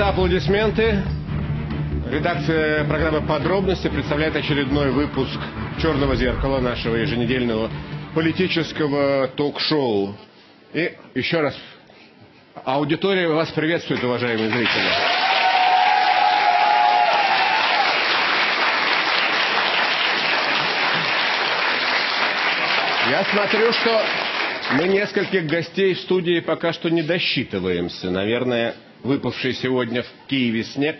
За аплодисменты. Редакция программы «Подробности» представляет очередной выпуск «Черного зеркала» нашего еженедельного политического ток-шоу. И еще раз, аудитория вас приветствует, уважаемые зрители. Я смотрю, что мы нескольких гостей в студии пока что не досчитываемся. Наверное, выпавший сегодня в Киеве снег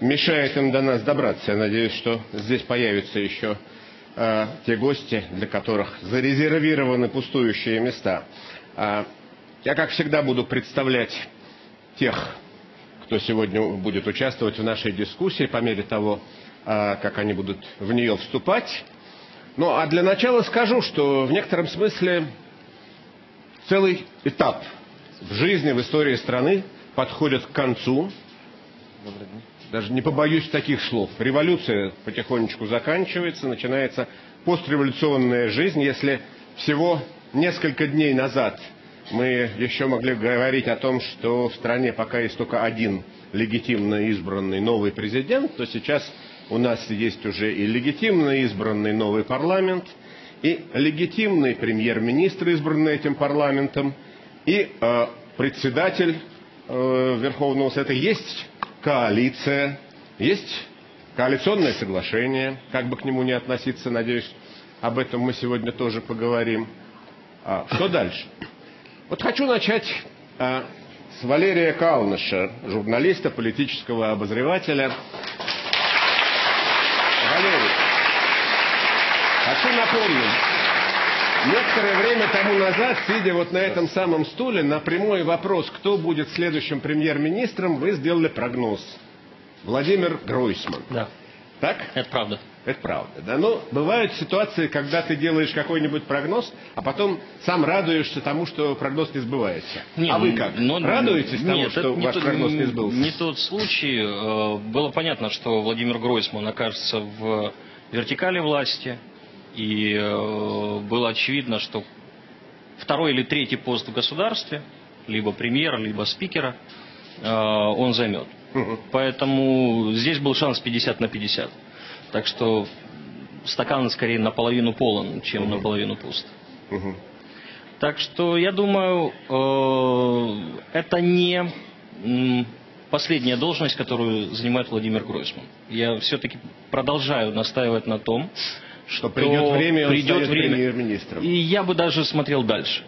мешает им до нас добраться. Я надеюсь, что здесь появятся еще э, те гости, для которых зарезервированы пустующие места. А, я, как всегда, буду представлять тех, кто сегодня будет участвовать в нашей дискуссии по мере того, э, как они будут в нее вступать. Ну, а для начала скажу, что в некотором смысле целый этап в жизни, в истории страны подходит к концу. Даже не побоюсь таких слов. Революция потихонечку заканчивается, начинается постреволюционная жизнь. Если всего несколько дней назад мы еще могли говорить о том, что в стране пока есть только один легитимно избранный новый президент, то сейчас у нас есть уже и легитимно избранный новый парламент, и легитимный премьер-министр, избранный этим парламентом, и э, председатель э, Верховного Совета. Есть коалиция, есть коалиционное соглашение, как бы к нему не относиться, надеюсь, об этом мы сегодня тоже поговорим. А, что дальше? Вот хочу начать а, с Валерия Калныша, журналиста, политического обозревателя. Валерий, хочу напомнить, некоторое время тому назад, сидя вот на этом самом стуле, на прямой вопрос, кто будет следующим премьер-министром, вы сделали прогноз. Владимир Гройсман. Да. Так? Это правда. Это правда, да. Но бывают ситуации, когда ты делаешь какой-нибудь прогноз, а потом сам радуешься тому, что прогноз не сбывается. Нет, а вы как? но- Радуетесь тому, нет, что ваш тот- прогноз не сбылся? Не тот случай. Э, Было понятно, что Владимир Гройсман окажется в вертикали власти. И э, было очевидно, что второй или третий пост в государстве, либо премьера, либо спикера, э, он займет. Поэтому здесь был шанс 50 на 50. Так что стакан скорее наполовину полон, чем наполовину пуст. Мгм. Так что я думаю, э, это не последняя должность, которую занимает Владимир Гройсман. Я все-таки продолжаю настаивать на том, что придет время, и он придет станет время. премьер-министром. И я бы даже смотрел дальше.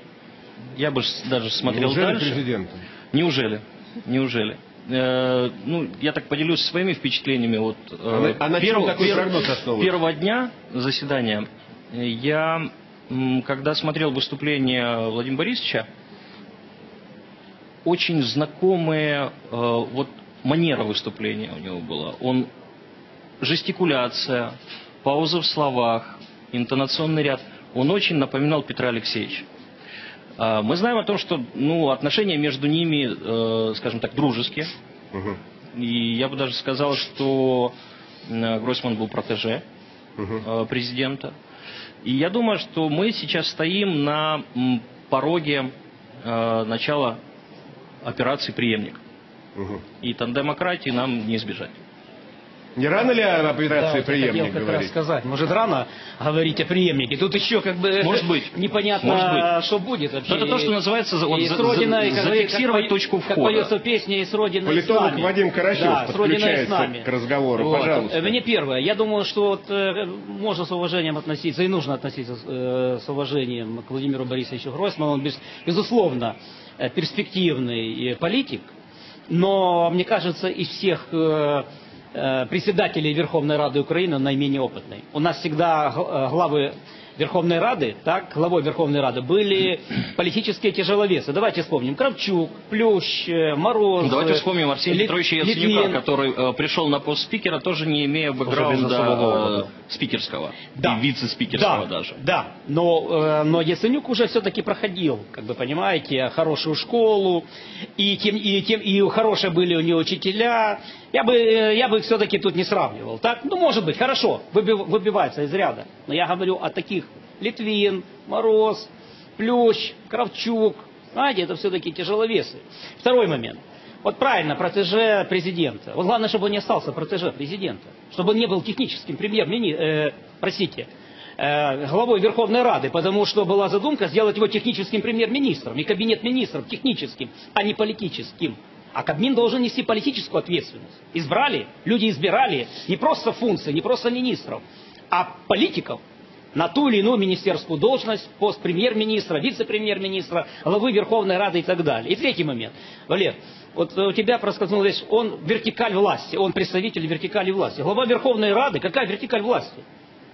Я бы даже смотрел Неужели дальше. президентом? Неужели? Неужели? Э, ну, я так поделюсь своими впечатлениями. Вот, э, А на- а на чем такой основывается? Первого дня заседания э, я, когда смотрел выступление Владимира Борисовича, очень знакомая вот манера выступления у него была. Он жестикуляция, пауза в словах, интонационный ряд. Он очень напоминал Петра Алексеевича. А, Мы знаем о том, что ну, отношения между ними, э, скажем так, дружеские. Мгм. И я бы даже сказал, что Гройсман был протеже э, президента. И я думаю, что мы сейчас стоим на пороге э, начала операции «Преемник». Мгм. И тандемократии нам не избежать. Не рано ли о Да, операции вот я хотел преемник как раз сказать. Может, рано говорить о преемнике. Тут еще как бы Может быть. непонятно, Может быть. что будет вообще. Это то, что называется за- и за- с Родиной, за- как, зафиксировать как, точку Как входа. поется песня «И с Родиной Политолог с нами». Вадим Карасев да, с Родиной и с подключается нами. к разговору. Вот. Пожалуйста. Э, Мне первое. Я думаю, что вот, э, можно с уважением относиться, и нужно относиться э, с уважением к Владимиру Борисовичу Гройсману. Он, без- безусловно, э, перспективный политик. Но, мне кажется, из всех э, председателей Верховной Рады Украины наименее опытный. У нас всегда э, главы Верховной Рады, так, главой Верховной Рады были политические тяжеловесы. Давайте вспомним. Кравчук, Плющ, э, Мороз. Ну, Давайте э, вспомним Арсения Лит- Петровича Яценюка, Литвин. который э, пришел на пост спикера, тоже не имея бэкграунда э, спикерского Да. и вице-спикерского да, даже. Да, но, э, но Яценюк уже все-таки проходил, как вы понимаете, хорошую школу, и, тем, и, тем, и хорошие были у него учителя. Я бы, э, я бы их все-таки тут не сравнивал. Так? Ну, может быть, хорошо, выби- выбивается из ряда. Но я говорю о таких Литвин, Мороз, Плющ, Кравчук. Знаете, это все-таки тяжеловесы. Второй момент. Вот правильно, протеже президента. Вот главное, чтобы он не остался протеже президента. Чтобы он не был техническим премьер-министром, э, простите, э, главой Верховной Рады, потому что была задумка сделать его техническим премьер-министром и кабинет министров техническим, а не политическим. А Кабмин должен нести политическую ответственность. Избрали, люди избирали не просто функции, не просто министров, а политиков на ту или иную министерскую должность, пост премьер-министра, вице-премьер-министра, главы Верховной Рады и так далее. И третий момент. Валер, вот у тебя проскользнула вещь, он вертикаль власти, он представитель вертикали власти. Глава Верховной Рады, какая вертикаль власти?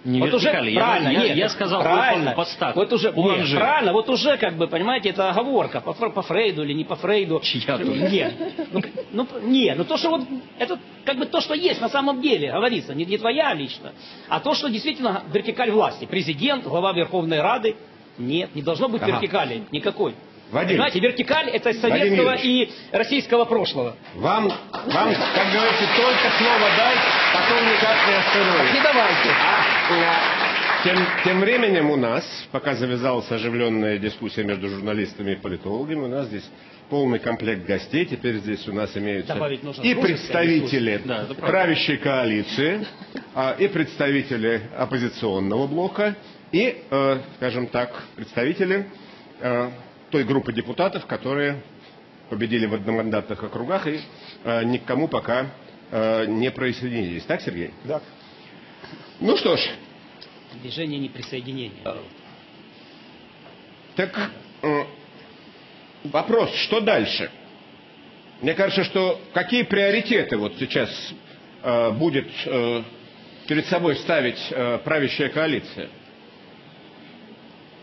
Не вот вертикали. уже, я, правильно, я, нет, я сказал правильно, по подстав. Вот уже, нет, правильно, вот уже, как бы, понимаете, это оговорка, по, по Фрейду или не по Фрейду. Чья тут? Нет, ну, ну, не, ну то, что вот, это как бы то, что есть на самом деле, говорится, не, не твоя лично, а то, что действительно вертикаль власти. Президент, глава Верховной Рады, нет, не должно быть Ага. вертикали никакой. Вадим. Понимаете, вертикаль это из Вадим советского Юрьевич. и российского прошлого. Вам, вам, как говорится, только слово дай, потом никак не Не остановить. давайте. Тем, тем временем у нас, пока завязалась оживленная дискуссия между журналистами и политологами, у нас здесь полный комплект гостей. Теперь здесь у нас имеются и представители. Да, правящей коалиции, а, и представители оппозиционного блока, и, э, скажем так, представители э, той группы депутатов, которые победили в одномандатных округах и э, ни к кому пока э, не присоединились. Так, Сергей? Да. Ну что ж, Движение неприсоединения. так э, вопрос, что дальше? Мне кажется, что какие приоритеты вот сейчас э, будет э, перед собой ставить э, правящая коалиция?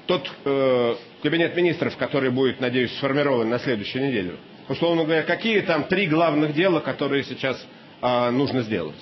Тот э, кабинет министров, который будет, надеюсь, сформирован на следующей неделе. Условно говоря, какие там три главных дела, которые сейчас э, нужно сделать?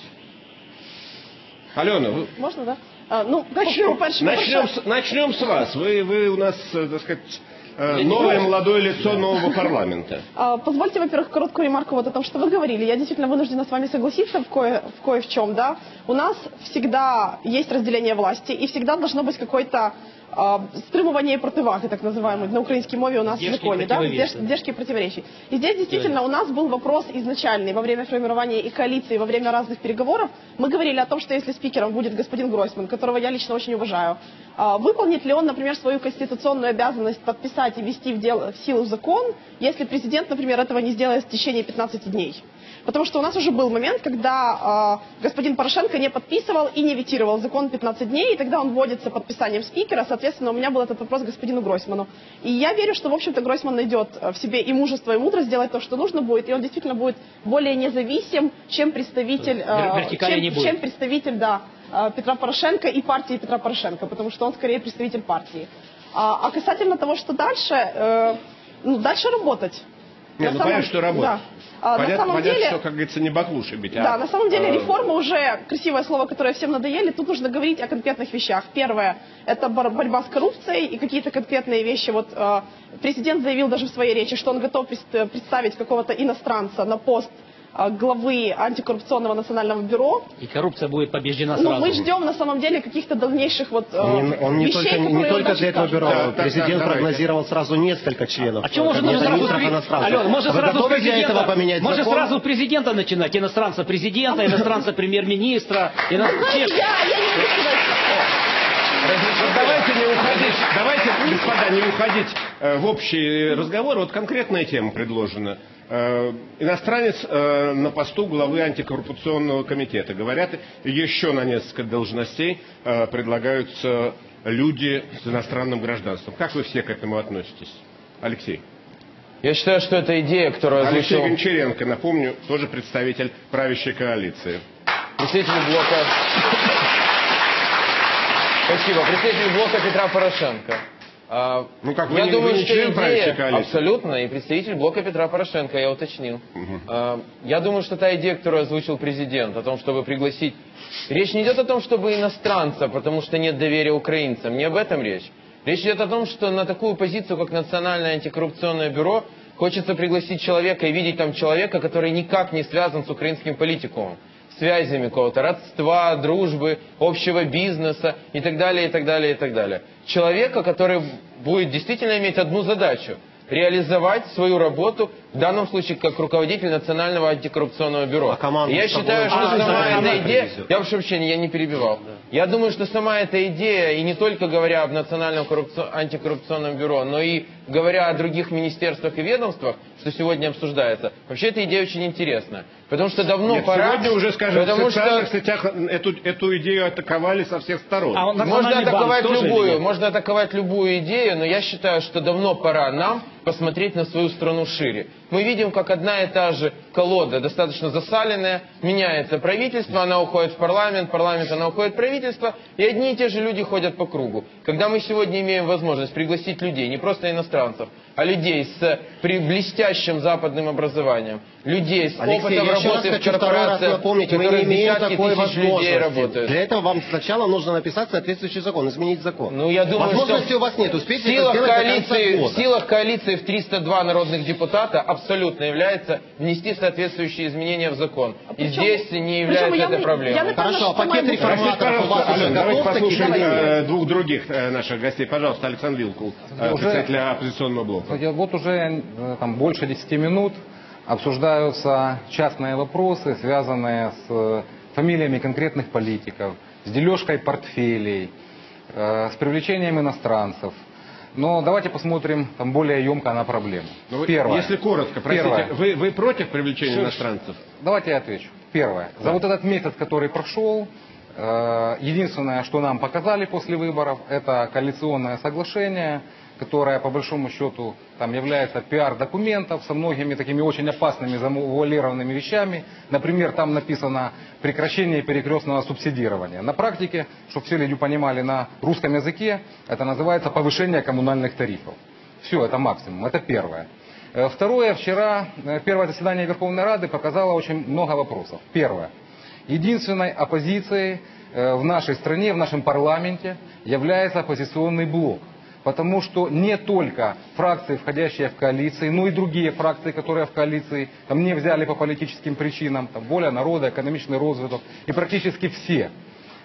Алена, вы- Можна, да? А, ну, Начнем, по-перше, начнем, с, начнем с вас. Вы, вы у нас, э, так сказать, э, новое молодое лицо нового парламента. а, Позвольте, во-первых, короткую ремарку вот о том, что вы говорили. Я действительно вынуждена с вами согласиться в кое в, кое в чем, да. У нас всегда есть разделение власти, и всегда должно быть какой-то а, стримування і противаги, так называемый, на украинской мове у нас в Сдержки и законе, да, сдержки противоречий. И здесь действительно у нас был вопрос изначальный во время формирования и коалиции, во время разных переговоров. Мы говорили о том, что если спикером будет господин Гройсман, которого я лично очень уважаю, а, выполнит ли он, например, свою конституционную обязанность подписать и ввести в, дел- в силу закон, если президент, например, этого не сделает в течение 15 дней. Потому что у нас уже был момент, когда а, господин Порошенко не подписывал и не ветировал закон 15 дней, и тогда он вводится подписанием спикера. Соответственно, у меня был этот вопрос к господину Гройсману. И я верю, что, в общем-то, Гройсман найдет э, в себе и мужество, и мудрость сделать то, что нужно будет, и он действительно будет более независим, чем представитель, э, чем, чем представитель да, э, Петра Порошенко и партии Петра Порошенко, потому что он скорее представитель партии. А, а касательно того, что дальше, э, ну, дальше работать. Не, На ну самом- понятно, что работать. да. А, на понятно, самом понятно, деле- что, как говорится, не баклуши бить. а, Да, на самом деле э, реформа уже красивое слово, которое всем надоели. Тут нужно говорить о конкретных вещах. Первое – это бор- борьба с коррупцией и какие-то конкретные вещи. Вот э, президент заявил даже в своей речи, что он готов представить какого-то иностранца на пост главы антикоррупционного национального бюро. И коррупция будет побеждена Ну, сразу. мы ждем на самом деле каких-то дальнейших вот э, Он, он не вещей, только, не только для этого бюро. Да, да, Президент да, давайте. прогнозировал сразу несколько членов. А чего может Кабинета сразу, при- иностранцев. Алена, может Вы сразу президента, этого поменять может закон? сразу президента начинать, иностранца президента, иностранца премьер-министра, я, я не давайте не уходить, давайте, господа, не уходить э, в общий разговор. Вот конкретная тема предложена. Э, иностранец э, на посту главы антикоррупционного комитета. Говорят, еще на несколько должностей э, предлагаются люди с иностранным гражданством. Как вы все к этому относитесь? Алексей. Я считаю, что это идея, которую Алексей озвучил Гончаренко, напомню, тоже представитель правящей коалиции. представитель блока... Спасибо. Представитель блока Петра Порошенко. А, Ну, как, вы я не- думаю, вы что идея абсолютно и представитель блока Петра Порошенко, я уточнил. А, я думаю, что та идея, которую озвучил президент, о том, чтобы пригласить... Речь не идет о том, чтобы иностранца, потому что нет доверия украинцам. Не об этом речь. Речь идет о том, что на такую позицию, как Национальное антикоррупционное бюро, хочется пригласить человека и видеть там человека, который никак не связан с украинским политикумом связями какого-то, родства, дружбы, общего бизнеса и так далее, и так далее, и так далее. Человека, который будет действительно иметь одну задачу – реализовать свою работу в данном случае как руководитель Национального антикоррупционного бюро. А команду я считаю, что А, сама да, эта команда идея... привезет. Я прошу прощения, я не перебивал. Я думаю, что сама эта идея, и не только говоря об Национальном коррупци- антикоррупционном бюро, но и говоря о других министерствах и ведомствах, что сегодня обсуждается, вообще эта идея очень интересная. Потому что давно Нет, пора... сегодня уже, скажем, в потому социальных что сетях эту, эту идею атаковали со всех сторон. А он- можно атаковать любую, можно атаковать любую идею, но я считаю, что давно пора нам посмотреть на свою страну шире. Мы видим, как одна и та же колода, достаточно засаленная, меняется правительство, она уходит в парламент, парламент, она уходит в правительство, и одни и те же люди ходят по кругу. Когда мы сегодня имеем возможность пригласить людей, не просто иностранцев, а людей с при блестящим западным образованием, людей с Алексей, опытом работы в корпорациях, напомнить, мы в которых не имеем такой тысяч людей работают. Для этого вам сначала нужно написать соответствующий закон, изменить закон. Ну, я думаю, Возможности что у вас нет, в успейте силах, до конца коалиции, в силах коалиции в 302 народных депутата абсолютно является внести соответствующие изменения в закон. И Причем- здесь не является этой проблемой. Хорошо, а пакет реформаторов у вас уже готов послушаем э, двух других э, наших гостей. Пожалуйста, Александр Вилкул, э, представителя оппозиционного блока. Вот уже э, там, больше 10 минут обсуждаются частные вопросы, связанные с э, фамилиями конкретных политиков, с дележкой портфелей, э, с привлечением иностранцев. Но давайте посмотрим там, более емко на проблему. Ну, вы- Первое. Если коротко, простите, Первое. вы, вы против привлечения иностранцев? Давайте я отвечу. Первое. За вот этот месяц, который прошел, единственное, что нам показали после выборов, это коалиционное соглашение, которое по большому счету там является пиар-документом со многими такими очень опасными завуалированными вещами. Например, там написано прекращение перекрестного субсидирования. На практике, чтобы все люди понимали на русском языке, это называется повышение коммунальных тарифов. Все, это максимум. Это первое. Э, Второе, вчера э, первое заседание Верховной Рады показало очень много вопросов. Первое. Единственной оппозицией э, в нашей стране, в нашем парламенте является оппозиционный блок. Потому что не только фракции, входящие в коалиции, но и другие фракции, которые в коалиции там, не взяли по политическим причинам, там, воля народа, экономичный розвиток, и практически все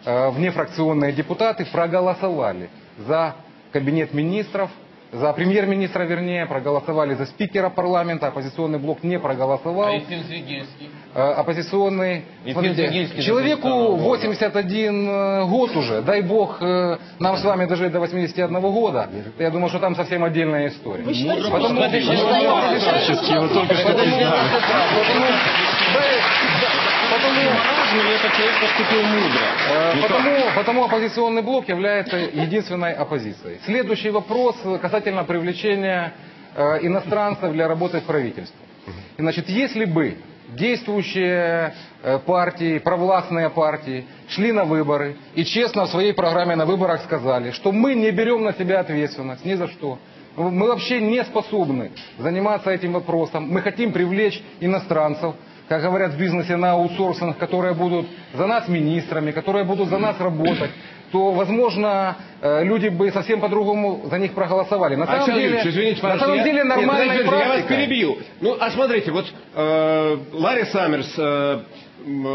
э, внефракционные депутаты проголосовали за кабинет министров, за премьер-министра, вернее, проголосовали за спикера парламента, оппозиционный блок не проголосовал. А? Э, оппозиционный. Ефим Смотрите, человеку запустил. 81 э, год уже, дай бог э, нам с вами дожить до 81 года, я думаю, что там совсем отдельная история. Вы считаете, что Потому- это Потому- вы только что потому- этот человек поступил мудро? Потому, потому оппозиционный блок является единственной оппозицией. Следующий вопрос касательно привлечения э, иностранцев для работы в правительстве. Значит, если бы действующие э, партии, провластные партии шли на выборы и честно в своей программе на выборах сказали, что мы не берем на себя ответственность ни за что, мы вообще не способны заниматься этим вопросом, мы хотим привлечь иностранцев, как говорят в бизнесе на аутсорсинг, которые будут за нас министрами, которые будут за нас работать, то, возможно, э, люди бы совсем по-другому за них проголосовали. На самом Александр деле, извините, на самом я- деле Нет, нормальная подождите, Я вас практика. перебью. Ну, а смотрите, вот э, Ларри Саммерс, э,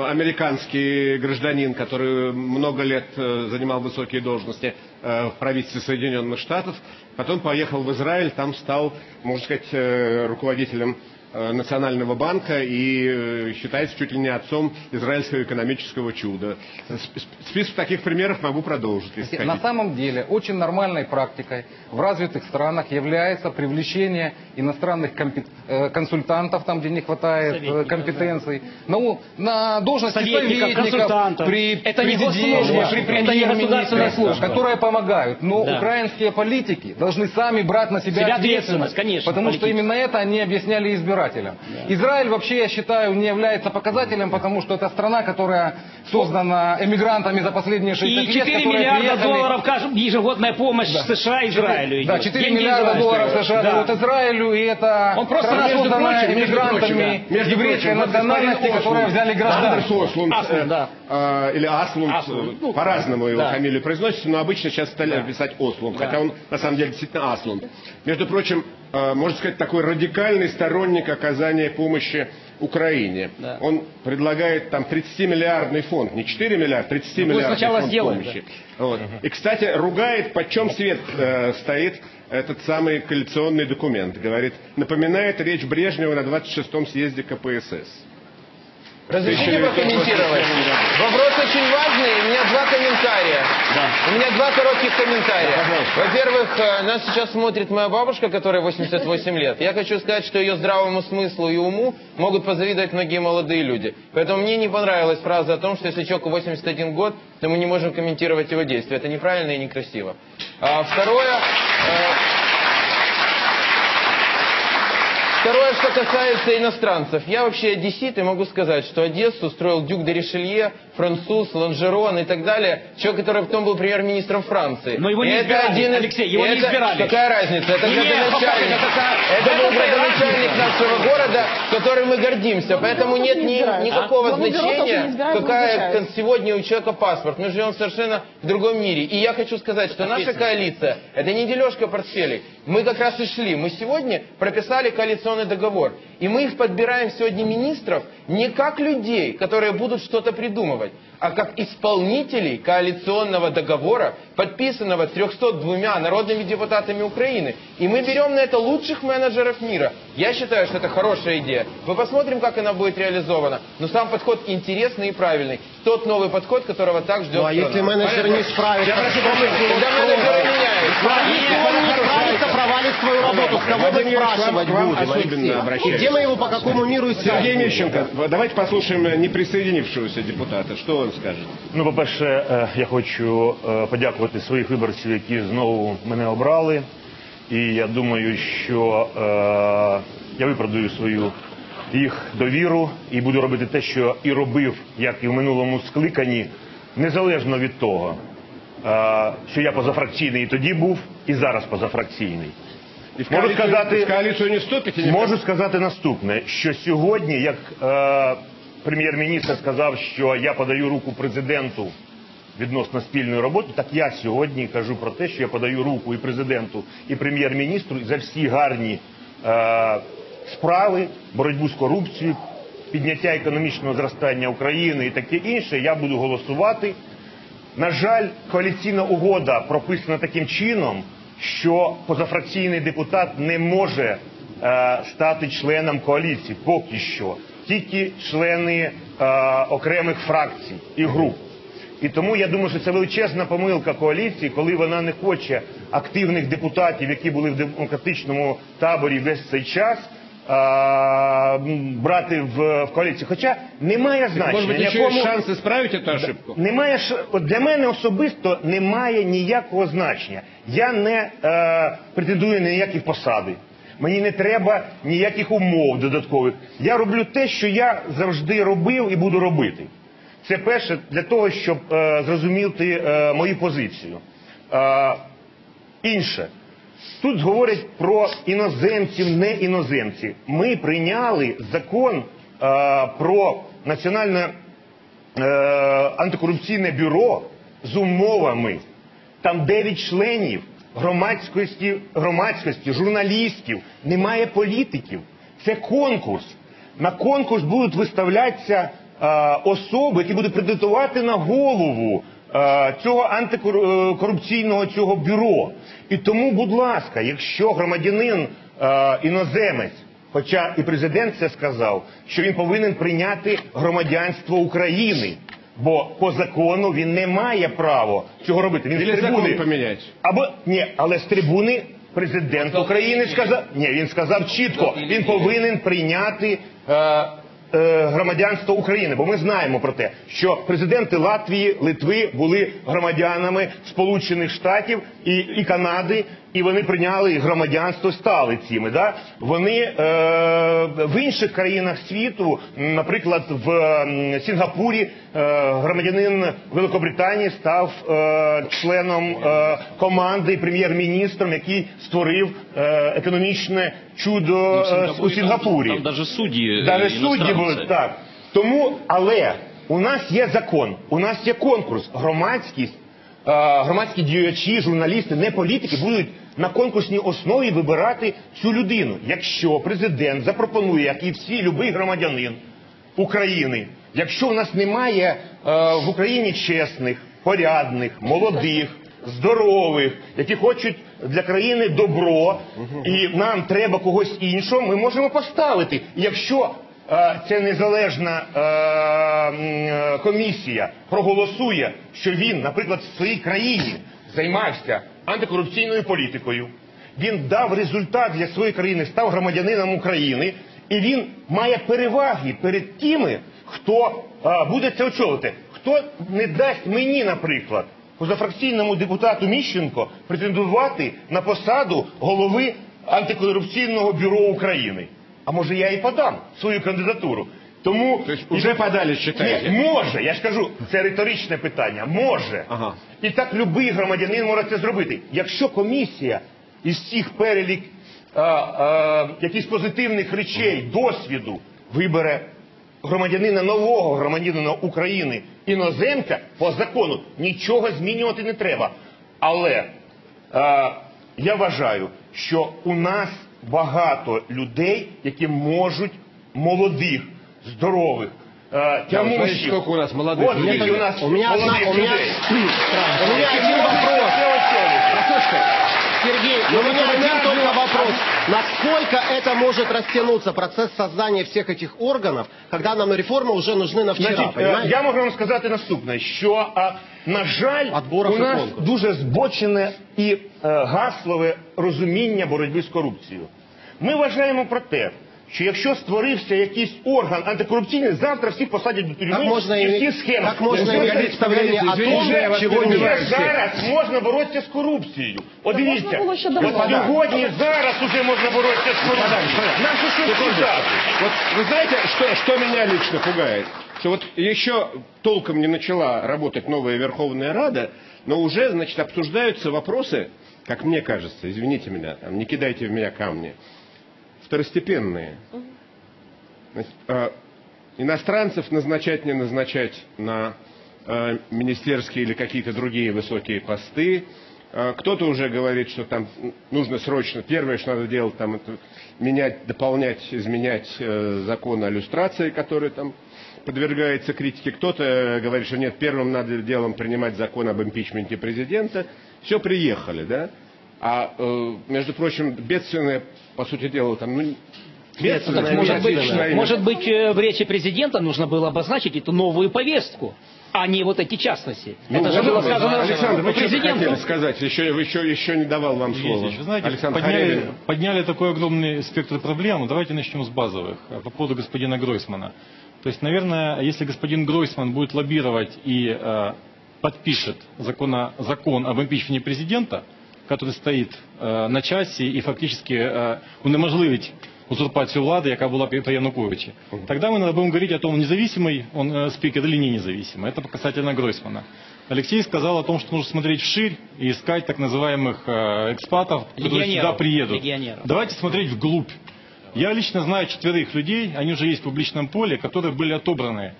американский гражданин, который много лет э, занимал высокие должности э, в правительстве Соединенных Штатов, потом поехал в Израиль, там стал, можно сказать, э, руководителем Национального банка и э, считается чуть ли не отцом израильского экономического чуда. Сп- Список таких примеров могу продолжить, если На хотите. самом деле очень нормальной практикой в развитых странах является привлечение иностранных э, консультантов, там, где не хватает э, Советников, компетенций, ну, на должности Советников, советников, при Это президенте, при премьер-министре, которые помогают. Но Да. украинские политики должны сами брать на себя Себя ответственность, ответственность, конечно, потому что политически. именно это они объясняли избирателям. Израиль вообще, я считаю, не является показателем, потому что это страна, которая создана эмигрантами за последние 60 И лет, 4 которые миллиарда приехали- долларов каждый- ежегодная помощь США Израилю идет. Да, 4 Деньги миллиарда долларов США Да. дают Израилю, и это Он просто страна, между созданная прочим, эмигрантами да. Между еврейской национальности, которые взяли гражданство. Ослунд, Аслунд, э, да. э, или Аслунд, Аслунд, э, ну, по-разному его да. фамилию произносится, но обычно сейчас стали писать Ослунд, Да. хотя он на самом деле действительно Аслунд. Между прочим, можно сказать, такой радикальный сторонник оказания помощи Украине. Да. Он предлагает там 30-миллиардный фонд, не 4 миллиарда, 30 Ну, пусть миллиардный сначала фонд сделает, помощи. Вот. И, кстати, ругает, почем свет э, стоит этот самый коалиционный документ. Говорит, напоминает речь Брежнева на 26-м съезде КПСС. Разрешите прокомментировать? Вопрос очень важный, у меня два комментария. У меня два коротких комментария. Во-первых, э, нас сейчас смотрит моя бабушка, которая 88 лет. Я хочу сказать, что ее здравому смыслу и уму могут позавидовать многие молодые люди. Поэтому мне не понравилась фраза о том, что если человеку 81 год, то мы не можем комментировать его действия. Это неправильно и некрасиво. А второе... э, Второе, что касается иностранцев. Я вообще одессит и могу сказать, что Одессу строил Дюк де Ришелье, француз, Ланжерон и так далее. Человек, который потом был премьер-министром Франции. Но его не И это избирали, один из- Алексей, его и не это- избирали. Какая разница? Это Нет, градоначальник. это Это был градоначальник нашего города, которым мы гордимся. Поэтому бюро нет ни- никакого А? Значения, какая сегодня у человека паспорт. Мы живем совершенно в другом мире. И я хочу сказать, что наша коалиция – это не дележка портфелей. Мы как раз и шли. Мы сегодня прописали коалиционный договор. И мы их подбираем сегодня министров не как людей, которые будут что-то придумывать, а как исполнителей коалиционного договора, подписанного 302 народными депутатами Украины. И мы берем на это лучших менеджеров мира. Я считаю, что это хорошая идея. Мы посмотрим, как она будет реализована. Но сам подход интересный и правильный. Тот новый подход, которого так ждет Ну а если менеджер не справится, Тогда менеджеры меняются. если он не справится, провалит свою работу, с кого мы спрашивать будем. Где мы его по какому миру Сергей? Мищенко, давайте послушаем неприсоединившегося депутата. Что он скажет? Ну, по-перше, е, я хочу е, подякувати своїх виборців, які знову мене обрали. І я думаю, що е, я виправдаю свою їх довіру і буду робити те, що і робив, як і в минулому скликанні, незалежно від того, що я позафракційний і тоді був, і зараз позафракційний. В Можу сказати- в не Можу сказати наступне: що сьогодні, як прем'єр-міністр сказав, що я подаю руку президенту відносно спільної роботи, так я сьогодні кажу про те, що я подаю руку і президенту, і прем'єр-міністру за всі гарні е, справи, боротьбу з корупцією, підняття економічного зростання України і таке інше. Я буду голосувати. На жаль, коаліційна угода прописана таким чином, що позафракційний депутат не може е, стати членом коаліції поки що. Тільки члени е, окремих фракцій і груп. І тому я думаю, що це величезна помилка коаліції, коли вона не хоче активних депутатів, які були в демократичному таборі весь цей час, брати в, в коаліцію. Хоча немає значення, еще якому- есть шанс исправить ошибку? немає от для мене особисто немає ніякого значення. Я не е, претендую на ніякі посади. Мені не треба ніяких умов додаткових. Я роблю те, що я завжди робив і буду робити. Це перше для того, щоб е, зрозуміти е, мою позицію. Е, інше. Тут говорять про іноземців, не іноземців. Ми прийняли закон е, про національне е, антикорупційне бюро з умовами. Там 9 членів громадськості, громадськості, журналістів, немає політиків. Це конкурс. На конкурс будуть виставлятися е, особи, які будуть претендувати на голову е, цього антикорупційного цього бюро. І тому, будь ласка, якщо громадянин е, іноземець Хоча і президент це сказав, що він повинен прийняти громадянство України, бо по закону він не має права цього робити. Він Или з трибуни поменять? або ні, але з трибуни президент України сказав, ні, він сказав чітко, він повинен прийняти е, е, громадянство України. Бо ми знаємо про те, що президенти Латвії, Литви були громадянами Сполучених Штатів і, і Канади, і вони прийняли громадянство, стали цими. Да? Вони е, в інших країнах світу, наприклад, в Сінгапурі, е, громадянин Великобританії став е, членом е, команди прем'єр-міністром, який створив е, економічне чудо е, у Сінгапурі. Там даже судьи Даже э, судді иностранцы. будуть так. Тому, але у нас є закон, у нас є конкурс. Громадськість, е, громадські діячі, журналісти, не політики будуть на конкурсній основі вибирати цю людину. Якщо президент запропонує, як і всі, любий громадянин України, якщо в нас немає е, в Україні чесних, порядних, молодих, здорових, які хочуть для країни добро, і нам треба когось іншого, ми можемо поставити. Якщо е, ця незалежна е, е, комісія проголосує, що він, наприклад, в своїй країні займався антикорупційною політикою, він дав результат для своєї країни, став громадянином України, і він має переваги перед тими, хто а, буде це очолити. Хто не дасть мені, наприклад, позафракційному депутату Міщенко претендувати на посаду голови антикорупційного бюро України. А може я і подам свою кандидатуру. Тому То есть уже подали. Ні, може, я ж кажу, це риторичне питання. Може. Ага. І так любий громадянин може це зробити. Якщо комісія із всіх перелік а, а, якихось позитивних речей, досвіду вибере громадянина нового громадянина України, іноземця, по закону нічого змінювати не треба. Але а, я вважаю, що у нас багато людей, які можуть молодих, здорових, а, знаете, тямущих. сколько у нас молодых Вот людей? скільки у нас У меня одна- молодих у меня- людей. У меня один вопрос. Послушайте, Сергей, Ну, у меня вот один я только же- вопрос. Насколько это может растянуться, процесс создания всех этих органов, когда нам реформы уже нужны на вчера, Значить, е, понимаете? я можу вам сказати наступне, що, а, на жаль, Отборов у і нас конкурсу. дуже збочене і е, гаслове розуміння боротьби з корупцією. Ми вважаємо про те, що якщо створився якийсь орган антикорупційний, завтра всіх посадять до тюрми Так можна і і- всі схеми. так можна Вже і зараз- представлення о том, вже- я вас вже перебиваю. зараз можна боротися з корупцією. От Та дивіться, можна було ще от давно. сьогодні, зараз уже можна боротися з корупцією. Нащо що сказати? Вот вы знаете, что, что меня лично пугает? Что вот еще толком не начала работать новая Верховная Рада, но уже, значит, обсуждаются вопросы, как мне кажется, извините меня, там, не кидайте в меня камни, второстепенные. Значит, э, иностранцев назначать, не назначать на э, министерские или какие-то другие высокие посты. Э, Кто-то уже говорит, что там нужно срочно, первое, что надо делать, там, это менять, дополнять, изменять э, закон о иллюстрации, который там подвергается критике. Кто-то говорит, что нет, первым надо делом принимать закон об импичменте президента. Все, приехали, да? А, э, между прочим, бедственное, по сути дела, там, ну, бедственное, Так, может быть, может быть, э, в речи президента нужно было обозначить эту новую повестку, а не вот эти частности. Ну, Это же было сказано Александр, вы что президентом. хотели сказать? Еще, еще, еще не давал вам слово. Ильич, Вы знаете, Александр подняли, подняли такой огромный спектр проблем. Давайте начнем с базовых. А По поводу господина Гройсмана. То есть, наверное, если господин Гройсман будет лоббировать и э, подпишет закона, закон об импичменте президента, который стоит э, на часі і фактически э, унеможливить узурпацию влады, яка была при Януковиче. Тогда мы наверное, будем говорить о том, независимый он э, спикер или не независимый. Это касательно Гройсмана. Алексей сказал о том, что нужно смотреть вширь и искать так называемых э, экспатов, которые сюда приедут. Легионеров. Давайте смотреть вглубь. Я лично знаю четверых людей, они уже есть в публичном поле, которые были отобраны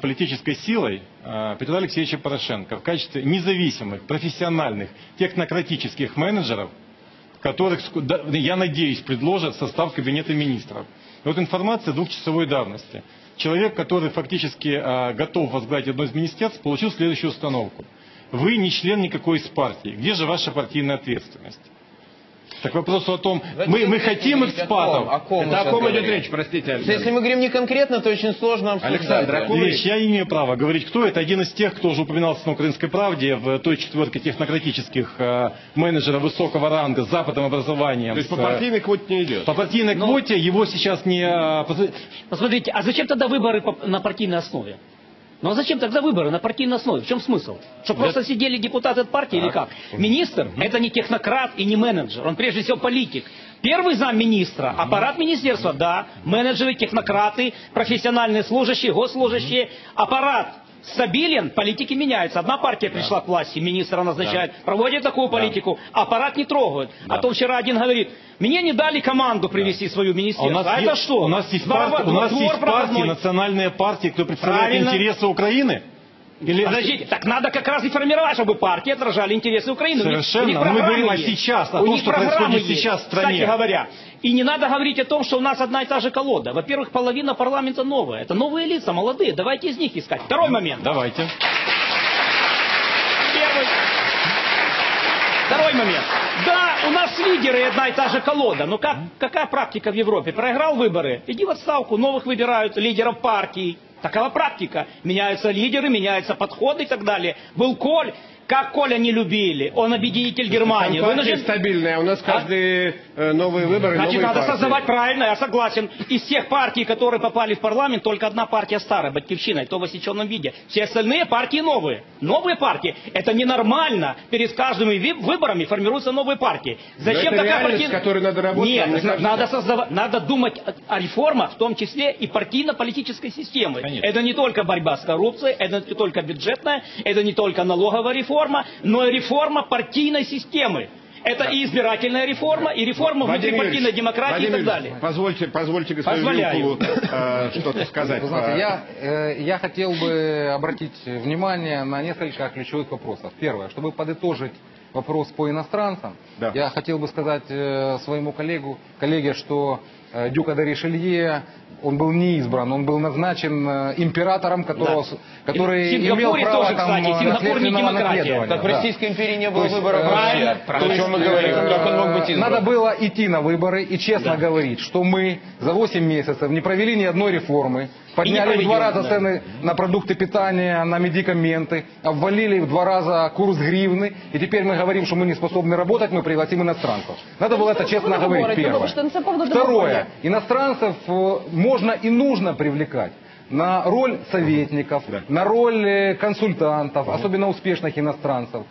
политической силой э, Петра Алексеевича Порошенко в качестве независимых, профессиональных, технократических менеджеров, которых, я надеюсь, предложат состав Кабинета министров. И вот информация двухчасовой давности. Человек, который фактически э, готов возглавить одно из министерств, получил следующую установку. Вы не член никакой из партий. Где же ваша партийная ответственность? Так к вопросу о том, мы, мы Давайте хотим говорить о экспатов. том, о ком мы Это о ком идет говорим. речь, простите, Если Александр? мы говорим не конкретно, то очень сложно обсуждать. Александр, ком- Ильич, я имею права говорить, кто это. Один из тех, кто уже упоминался на «Украинской правде» в той четверке технократических э, менеджеров высокого ранга с западным образованием. То есть с, по э, партийной квоте не идет? по партийной Ну- квоте его сейчас не... э, Посмотрите, а зачем тогда выборы по- на партийной основе? Ну а зачем тогда выборы на партийной основе? В чем смысл? Что просто сидели депутаты от партии или как? Министр – это не технократ и не менеджер, он прежде всего политик. Первый замминистра, аппарат министерства, да, менеджеры, технократы, профессиональные служащие, госслужащие, аппарат стабилен, политики меняются. Одна партия пришла к власти, министра назначает, проводит такую политику, аппарат не трогают. А то вчера один говорит, мне не дали команду привести свою А министерство. у нас, А есть, это что? у нас есть партии, у нас есть партии, национальные партии, кто представляет Правильно. интересы Украины. Или- Подождите, так надо как раз и формировать, чтобы партии отражали интересы Украины. У них- Совершенно. у них мы говорим о сейчас, о том, что происходит есть, сейчас в стране. Кстати говоря. И не надо говорить о том, что у нас одна и та же колода. Во-первых, половина парламента новая. Это новые лица, молодые. Давайте из них искать. Второй момент. Давайте. Первый. Второй момент. Да, у нас лидеры одна и та же колода. Но как, какая практика в Европе? Проиграл выборы, иди в отставку, новых выбирают лидеров партий. Такова практика. Меняются лидеры, меняются подходы и так далее. Был Коль, как Коля не любили. Он объединитель Германии. Там партия Вынужден- стабильная, у нас каждые э, новые выборы, Значит, новые надо партии. создавать правильно, я согласен. Из всех партий, которые попали в парламент, только одна партия старая, Батькивщина, и то в осеченном виде. Все остальные партии новые. Новые партии. Это ненормально. Перед каждыми выборами формируются новые партии. Зачем это такая с которой надо работать, Нет, мне зна- кажется. надо создавать, надо думать о, о реформах, в том числе и партийно-политической системы. Конечно. Это не только борьба с коррупцией, это не только бюджетная, это не только налоговая реформа, но и реформа партийной системы. Это и избирательная реформа, и реформа Владимир внутрипартийной Юрьевич, демократии Владимир и так далее. Позвольте, позвольте господину Позволяю. Э, что-то сказать. Вы знаете, я, э, я хотел бы обратить внимание на несколько ключевых вопросов. Первое, чтобы подытожить вопрос по иностранцам, Да. я хотел бы сказать э, своему коллегу, коллеге, что э, Дюка де Ришелье, он был не избран, он был назначен э, императором, которого, Да. который в имел Сингапуре право тоже, там, кстати, э, Сингапур не демократия. Как в Да. Российской империи не было выборов э, правильно. То, о чем мы говорим, как он мог быть избран. Надо было идти на выборы и честно говорить, что мы за 8 месяцев не провели ни одной реформы, подняли в два раза да. цены на продукты питания, на медикаменты, обвалили в два раза курс гривны, и теперь мы говорим, что мы не способны работать, мы пригласим иностранцев. Надо было это честно говорить, первое. Второе. Иностранцев э, можно и нужно привлекать на роль советников, на роль э, консультантов, особенно успешных иностранцев.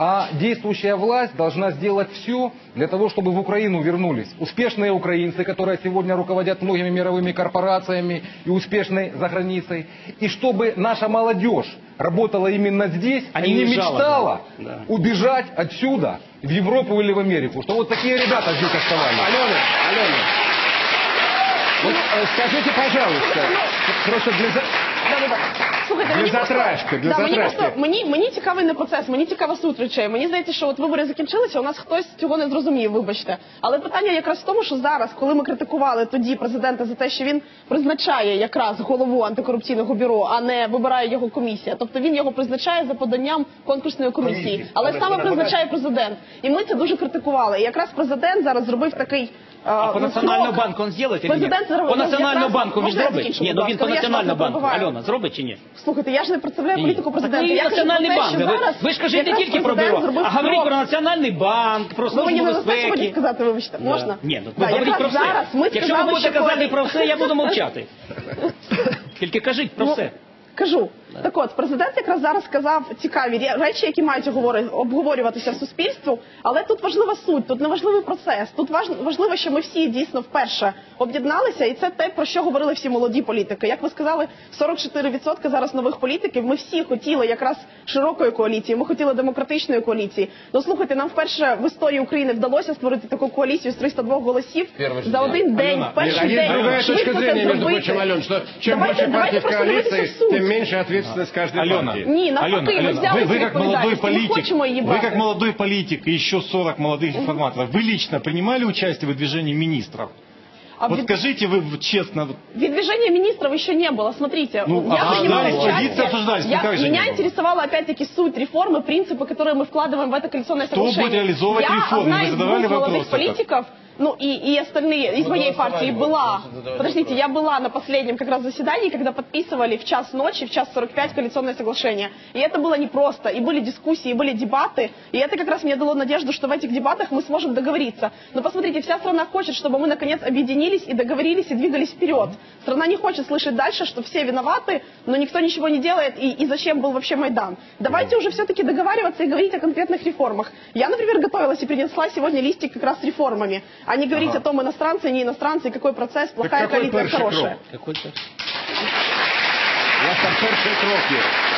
А действующая власть должна сделать все для того, чтобы в Украину вернулись успешные украинцы, которые сегодня руководят многими мировыми корпорациями и успешной за границей. И чтобы наша молодежь работала именно здесь, а Они не уезжала, мечтала да. Да. убежать отсюда в Европу или в Америку. Что вот такие ребята здесь оставались. Алена, Алена, вот, э, скажите, пожалуйста, просто для... Слухайте, Для мені просто- затрашки, для да, мені затрашки. просто мені, мені цікавий не процес, мені цікава суть речей. Мені здається, що от вибори закінчилися, у нас хтось цього не зрозумів, вибачте. Але питання якраз в тому, що зараз, коли ми критикували тоді президента за те, що він призначає якраз голову антикорупційного бюро, а не вибирає його комісія. Тобто він його призначає за поданням конкурсної комісії, Комісії. Але саме призначає президент. І ми це дуже критикували. І якраз президент зараз зробив такий. А по національному банку він зробить чи ні? По національному банку він зробить? Ні, ну він по національному банку. Альона, зробить чи ні? Слухайте, я ж не представляю політику президента. Я національний банк. Ви, ж кажіть не тільки про бюро, а говоріть про національний банк, про Ви службу мені не дасте безпеки. сказати, вибачте, можна? Ні, ну говоріть про все. Якщо ви будете казати про все, я буду мовчати. Тільки кажіть про Ну, все. Кажу. Так от, президент якраз зараз сказав цікаві речі, які мають обговорюватися в суспільству, але тут важлива суть, тут не важливий процес. Тут важ- важливо, що ми всі дійсно вперше об'єдналися, і це те, про що говорили всі молоді політики. Як ви сказали, 44% зараз нових політиків. Ми всі хотіли якраз широкої коаліції, ми хотіли демократичної коаліції. Ну слухайте, нам вперше в історії України вдалося створити таку коаліцію з 302 голосів Перший же за один день, Алена, перший день. другая точка зрения, между прочим, Ален, что чем Давайте- больше партий в коалиции, тем меньше ответственность каждой Алена, партии. Ні, навпаки, Алена, ми Алена, взяли вы, цю вы как молодой відповідальність, ми политик, хочемо її вы брати. как молодой политик и еще 40 молодых реформаторов, вы лично принимали участие в выдвижении министров? А вот від- скажите вы в- честно, вот Движения министров еще не было. Смотрите, Ну, я обсуждались, принимала позиции участие. обсуждались, Я- никак же не меня было. интересовала опять-таки суть реформы, принципы, которые мы вкладываем в это коалиционное Кто соглашение. будет реализовывать я реформы? одна Вы из задавали двух молодых вопрос этот? политиков, Ну и, и остальные из Ну, моей партии была. Подождите, я была на последнем как раз заседании, когда подписывали в час ночи, в час 45 коалиционное соглашение. И это было непросто. И были дискуссии, и были дебаты. И это как раз мне дало надежду, что в этих дебатах мы сможем договориться. Но посмотрите, вся страна хочет, чтобы мы наконец объединились и договорились и двигались вперед. Страна не хочет слышать дальше, что все виноваты, но никто ничего не делает, и, и зачем был вообще Майдан. Давайте уже все-таки договариваться и говорить о конкретных реформах. Я, например, готовилась и принесла сегодня листик как раз с реформами, а не говорить о том, иностранцы, не иностранцы, и какой процесс, плохая какой коалиция, перший хорошая. Какой-то. У вас там перший крок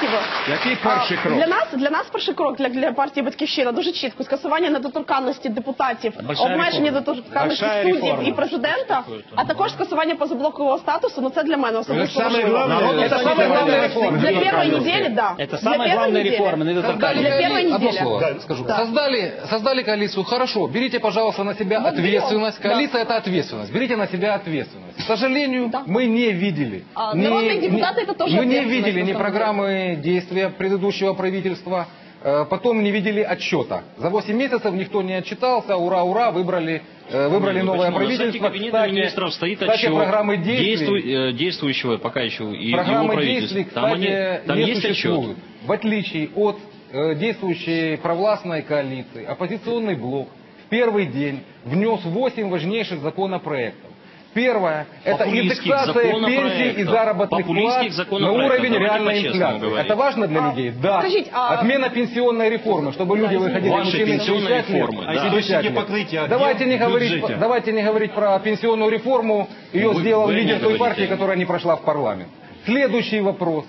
Спасибо. Який перший А, крок? Для нас, для нас перший крок для, для партії Батьківщина дуже чітко. Скасування недоторканності депутатів, Большая обмеження реформа. недоторканності Большая суддів реформа. і президента, а також скасування позаблокового статусу. Ну це для мене особисто самое важливо. главное, это самая главная реформа. Для первой недели, да. Это Для самая первой главная недели. реформа, недоторканность. Для первой Одно недели. слово Да. скажу. Да. Создали, создали коалицию, хорошо. Берите, пожалуйста, на себя Ну, ответственность. берем, Коалиция это ответственность. Берите на себя ответственность. К сожалению, Да. мы не видели. А, ни- народные ни- депутаты это тоже Мы не видели на ни программы действия предыдущего правительства. э, Потом не видели отчета. За 8 месяцев никто не отчитался. Ура, ура, выбрали, э, выбрали Ну, новое почему? На правительство. Кабинета Кстати, министров стоит кстати, отчет программы действий. действуй- э, действующего, пока еще и его Программы правительства. действий, Там, они, кстати, там не есть отчет. существует. В отличие от э, действующей провластной коалиции, оппозиционный блок в первый день внес 8 важнейших законопроектов. Первое – это индексация пенсий и заработных плат на уровень реальной инфляции. говорить. Это важно для А, людей? Да. скажите, а- Отмена пенсионной реформы, чтобы люди выходили 60 лет, реформы, да. и 50 Источники лет. покрытия Давайте не, говорить, давайте не говорить про пенсионную реформу. Ее Вы- сделал вы лидер той партии, которая не прошла в парламент. Следующий вопрос.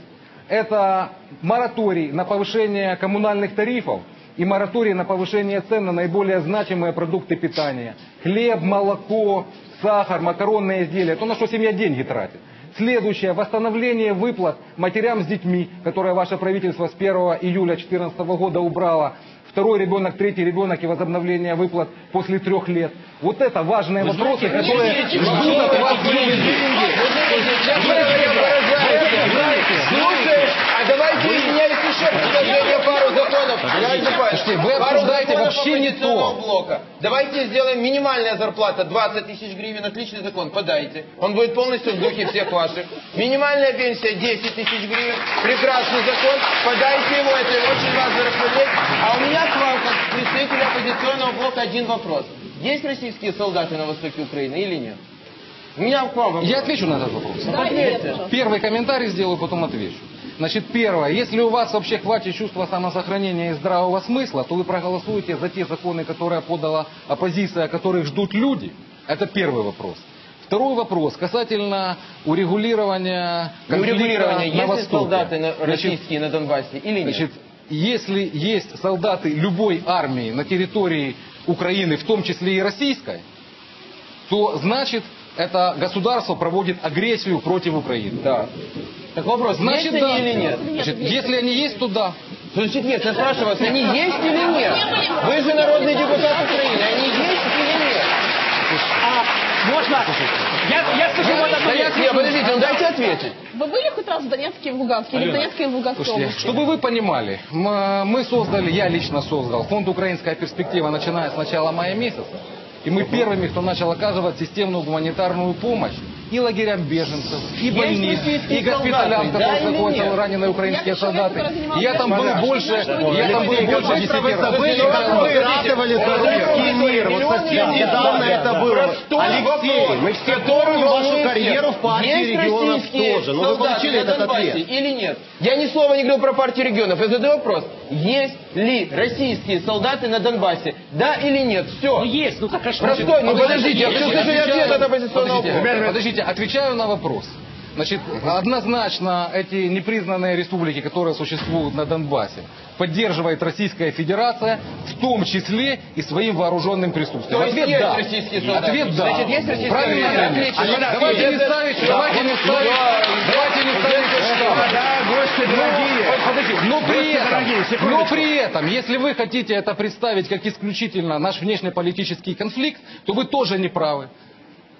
Это мораторий на повышение коммунальных тарифов и мораторий на повышение цен на наиболее значимые продукты питания. Хлеб, молоко, сахар, макаронные изделия. То, на что семья деньги тратит. Следующее. Восстановление выплат матерям с детьми, которое ваше правительство с 1 июля 2014 года убрало. Второй ребенок, третий ребенок и возобновление выплат после трех лет. Вот это важные вопросы, которые ждут от вас Слушай, а давайте извиняюсь еще предложение пару законов. Давайте по- Слушайте, вы обсуждаете вообще не то. блока. Давайте сделаем минимальная зарплата 20 тысяч гривен. Отличный закон, подайте. Он будет полностью в духе всех ваших. Минимальная пенсия 10 тысяч гривен. Прекрасный закон. Подайте его, это очень важно рассмотреть. А у меня к вам, как представителю оппозиционного блока, один вопрос. Есть российские солдаты на востоке Украины или нет? У меня к вам вопрос. Я отвечу на этот вопрос. Да. Первый комментарий сделаю, потом отвечу. Значит, первое. Если у вас вообще хватит чувства самосохранения и здравого смысла, то вы проголосуете за те законы, которые подала оппозиция, которых ждут люди. Это первый вопрос. Второй вопрос касательно урегулирования конфликта урегулирование. на Есть Востоке. солдаты на- Значит, российские на Донбассе или нет? Значит, если есть солдаты любой армии на территории Украины, в том числе и российской, то значит это государство проводит агрессию против Украины. Да. Так вопрос, Значит, есть да. они или нет? Значит, если они есть, то да. Значит, нет, я спрашиваю вас, они есть или нет? Вы же народный депутат Украины, они есть или нет? А, можно? Я, я скажу вот одну Да вещь. нет, подождите, ну дайте ответить. Вы были хоть раз в Донецке и в Луганске? Или в Донецке и в Луганской Слушайте, чтобы вы понимали, мы создали, я лично создал фонд «Украинская перспектива», начиная с начала мая месяца. И мы первыми, кто начал оказывать системную гуманитарную помощь и лагерям беженцев, и российские и госпиталям, или находятся раненые украинские солдаты. я там был больше, Я там был больше быстро десяти вы раз. забыли, как вы ратовали за русский мир. Вот совсем недавно это было. Алексей, мы все помним вашу карьеру в партии регионов тоже. Но вы солдаты получили этот ответ. или нет? Я ни слова не говорил про партию регионов. Я задаю вопрос. Есть ли российские солдаты на Донбассе? Да или нет? Все. Ну есть, ну так а что? Простой, ну подождите, я хочу слышать ответ от оппозиционного Подождите, подождите, отвечаю на вопрос. Значит, однозначно эти непризнанные республики, которые существуют на Донбассе, поддерживает Российская Федерация, в том числе и своим вооруженным присутствием. То Ответ есть да. российские солдаты? Ответ да. Значит, есть российские Правильно ответ. Давайте не ставить, давайте не ставить, давайте не ставить штамп. Но, но при этом, но при этом, если вы хотите это представить как исключительно наш внешнеполитический конфликт, то вы тоже не правы.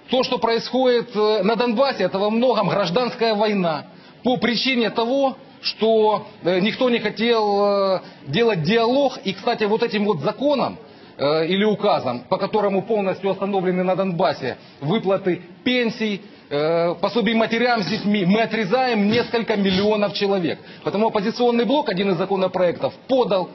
То, что происходит э, на Донбассе, это во многом гражданская война. По причине того, что э, никто не хотел э, делать диалог. И, кстати, вот этим вот законом или указом, по которому полностью остановлены на Донбассе выплаты пенсий, пособий матерям с детьми, мы отрезаем несколько миллионов человек. Потому оппозиционный блок, один из законопроектов, подал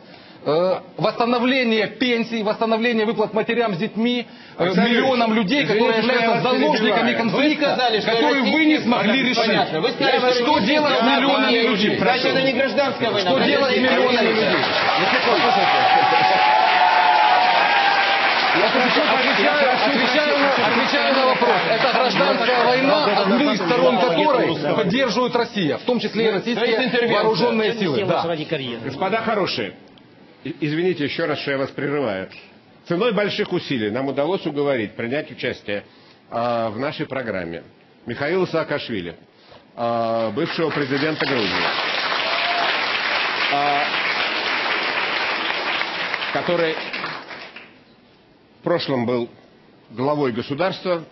восстановление пенсий, восстановление выплат матерям с детьми, э, Александр миллионам людей, которые что я являются заложниками конфликта, сказали, что который вы не смогли решить. Понятно. Вы сказали, Что российские делать с миллионами людей? Значит, это не гражданская война. Что делать с миллионами людей? Ну, слушайте. Отвечаю, отвечаю на, отвечаю на вопрос. Это гражданская война, одну из сторон которой поддерживает Россия, в том числе и российские вооруженные силы. Да. Господа хорошие, извините еще раз, что я вас прерываю. Ценой больших усилий нам удалось уговорить принять участие а, в нашей программе Михаила Саакашвили, а, бывшего президента Грузии, а, который в прошлом был главой государства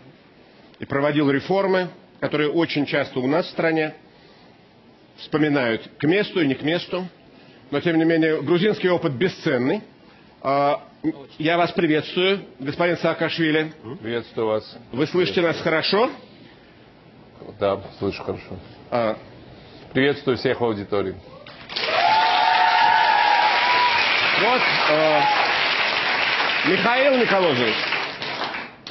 и проводил реформы, которые очень часто у нас в стране вспоминают к месту и не к месту. Но, тем не менее, грузинский опыт бесценный. А, Я вас приветствую, господин Саакашвили. Приветствую вас. Вы слышите нас хорошо? Да, слышу хорошо. А, Приветствую всех в аудитории. Вот, э, Михаил Николозович,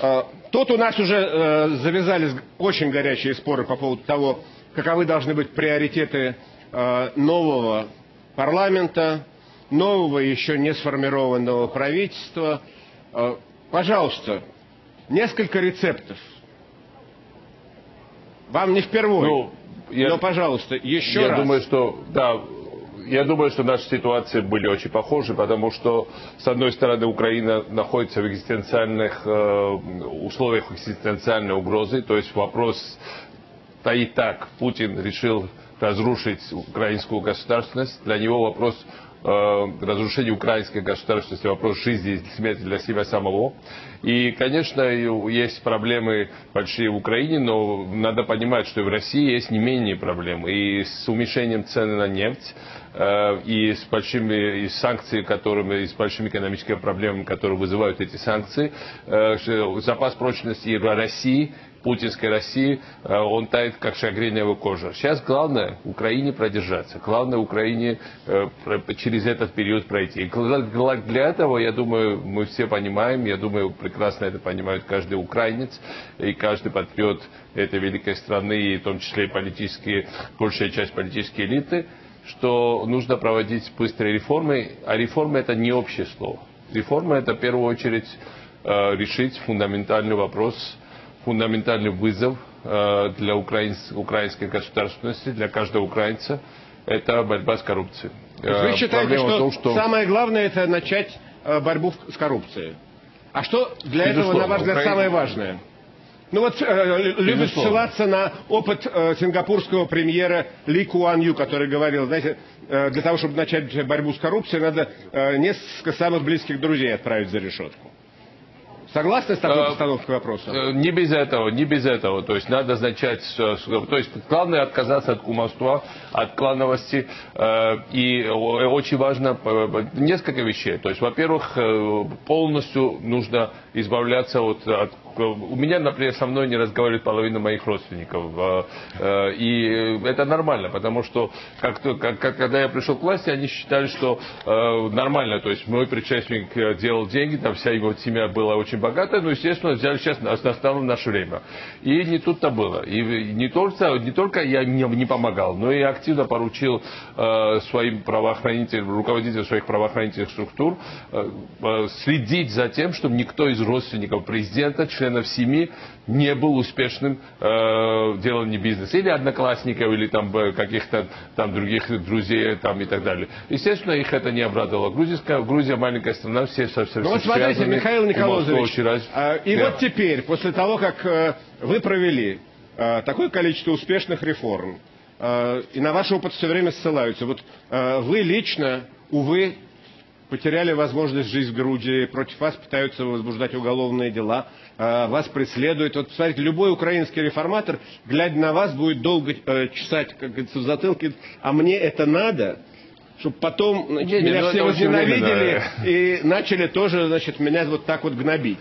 э, тут у нас уже э, завязались очень горячие споры по поводу того, каковы должны быть приоритеты э, нового парламента, нового еще не сформированного правительства. Э, пожалуйста, несколько рецептов. Вам не впервые. Ну, я- Но, пожалуйста, еще я раз. думаю, что да, я думаю, что наши ситуации были очень похожи, потому что с одной стороны Украина находится в экзистенциальных э, условиях экзистенциальной угрозы, то есть вопрос стоит так: Путин решил разрушить украинскую государственность, для него вопрос э, разрушения украинской государственности, вопрос жизни и смерти для себя самого. И, конечно, есть проблемы большие в Украине, но надо понимать, что и в России есть не менее проблемы. И с уменьшением цены на нефть, э, и с большими и с санкциями, которыми, и с большими экономическими проблемами, которые вызывают эти санкции, э, запас прочности и России путинской России, э, он тает как шагреневая кожа. Сейчас главное Украине продержаться, главное Украине э, через этот период пройти. И для этого, я думаю, мы все понимаем, я думаю, прекрасно это понимает каждый украинец и каждый патриот этой великой страны, и в том числе и политические, большая часть политической элиты, что нужно проводить быстрые реформы, а реформы это не общее слово. Реформа это в первую очередь э, решить фундаментальный вопрос, фундаментальный вызов э, для украинс- украинской государственности, для каждого украинца, это борьба с коррупцией. То есть вы Э, считаете, проблема что, том, что самое главное это начать э, борьбу с коррупцией? А что для этого, Безусловно, на ваш взгляд, Украина- самое важное? Ну вот э, Безусловно. ссылаться на опыт э, сингапурского премьера Ли Куан Ю, который говорил, знаете, э, для того, чтобы начать борьбу с коррупцией, надо э, несколько самых близких друзей отправить за решетку. Согласны с такой Э, постановкой вопроса? Э, Не без этого, не без этого. То есть надо начать, то есть главное отказаться от кумовства, от клановости. э, И очень важно несколько вещей. То есть, во-первых, полностью нужно избавляться от, от- у меня, например, со мной не разговаривает половина моих родственников. э, э, И это нормально, потому что как, то- как- когда я пришел к власти, они считали, что э, нормально. То есть мой предшественник делал деньги, там вся его семья была очень богатая, но, естественно, взяли сейчас нас- настало наше время. И не тут-то было. И не только, не только я не, не помогал, но и активно поручил своим правоохранителям, руководителям своих правоохранительных структур следить за тем, чтобы никто из родственников президента, членов семьи не был успешным э, в делании бизнеса. Или одноклассников, или там э, каких-то там других друзей там, и так далее. Естественно, их это не обрадовало. Грузия, Грузия маленькая страна, все совсем Ну вот смотрите, Михаил Николаевич, а, и вот теперь, после того, как э, вы провели э, такое количество успешных реформ, э, и на ваш опыт все время ссылаются, вот э, вы лично, увы, потеряли возможность жить в Грузии, против вас пытаются возбуждать уголовные дела, э, вас преследуют. Вот, смотрите, любой украинский реформатор, глядя на вас, будет долго э, чесать, как говорится, в затылке, а мне это надо, чтобы потом значит, Не, не, меня ну, все возненавидели и начали тоже, значит, меня вот так вот гнобить.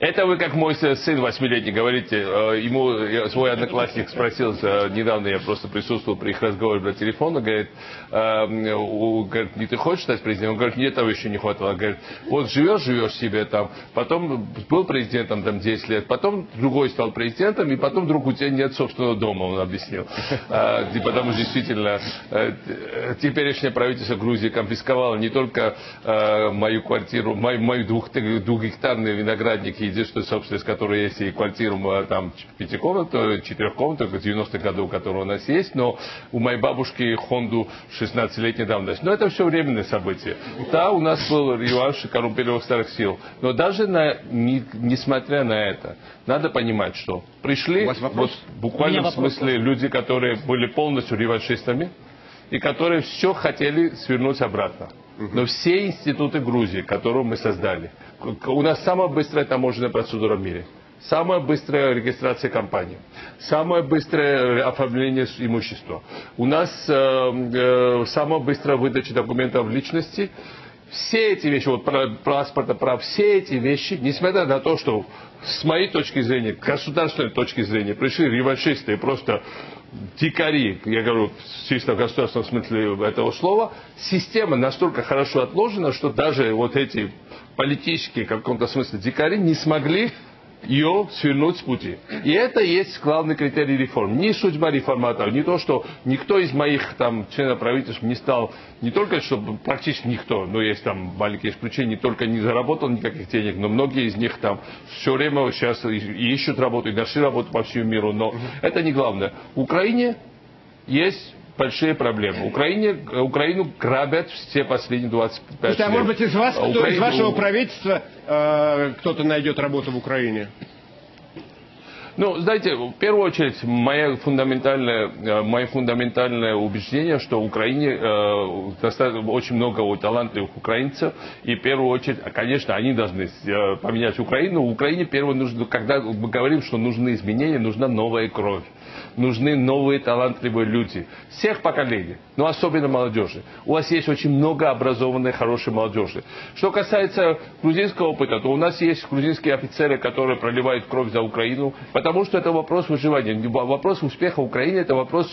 Это вы, как мой сын восьмилетний, говорите, э, ему э, свой одноклассник спросил, э, недавно я просто присутствовал при их разговоре по телефону, говорит, говорит, не ты хочешь стать президентом? Он говорит, нет, того еще не хватало. Говорит, вот живешь, живешь себе там, потом был президентом там 10 лет, потом другой стал президентом, и потом вдруг у тебя нет собственного дома, он объяснил. И потому что действительно теперешнее правительство Грузии конфисковало не только мою квартиру, мою, мою двух, двухгектарный виноградник и единственная собственность, которая есть, и квартиру там пятикомнатную, четырехкомнатную, 90-х годов, которая у нас есть, но у моей бабушки Хонду 16-летней давности. Но это все временные события. Да, у нас был реванш коррумпированных старых сил. Но даже на, не, несмотря на это, надо понимать, что пришли вот, в буквальном смысле люди, которые были полностью реваншистами, и которые все хотели свернуть обратно. Но все институты Грузии, которые мы создали, у нас самая быстрая таможенная процедура в мире. Самая быстрая регистрация компании, самое быстрое оформление имущества. У нас э, э, самая быстрая выдача документов личности. Все эти вещи, вот про паспорта, про все эти вещи, несмотря на то, что с моей точки зрения, государственной точки зрения, пришли реваншисты и просто дикари, я говорю чисто в государственном смысле этого слова, система настолько хорошо отложена, что даже вот эти политические, в каком-то смысле, дикари не смогли ее свернуть с пути. И это есть главный критерий реформ. Не судьба реформаторов, не то, что никто из моих там членов правительства не стал, не только, что практически никто, но есть там маленькие исключения, не только не заработал никаких денег, но многие из них там все время сейчас ищут работу и нашли работу по всему миру. Но это не главное. В Украине есть большие проблемы. Украине, Украину грабят все последние 25 Слушайте, лет. а может быть из вас, кто, Украину... из вашего правительства э, кто-то найдет работу в Украине? Ну, знаете, в первую очередь, мое фундаментальное, э, мое фундаментальное убеждение, что в Украине э, очень много талантливых украинцев, и в первую очередь, конечно, они должны э, поменять Украину. В Украине, первое, нужно, когда мы говорим, что нужны изменения, нужна новая кровь нужны новые талантливые люди. Всех поколений, но особенно молодежи. У вас есть очень много образованной, хорошей молодежи. Что касается грузинского опыта, то у нас есть грузинские офицеры, которые проливают кровь за Украину, потому что это вопрос выживания. Вопрос успеха Украины – это вопрос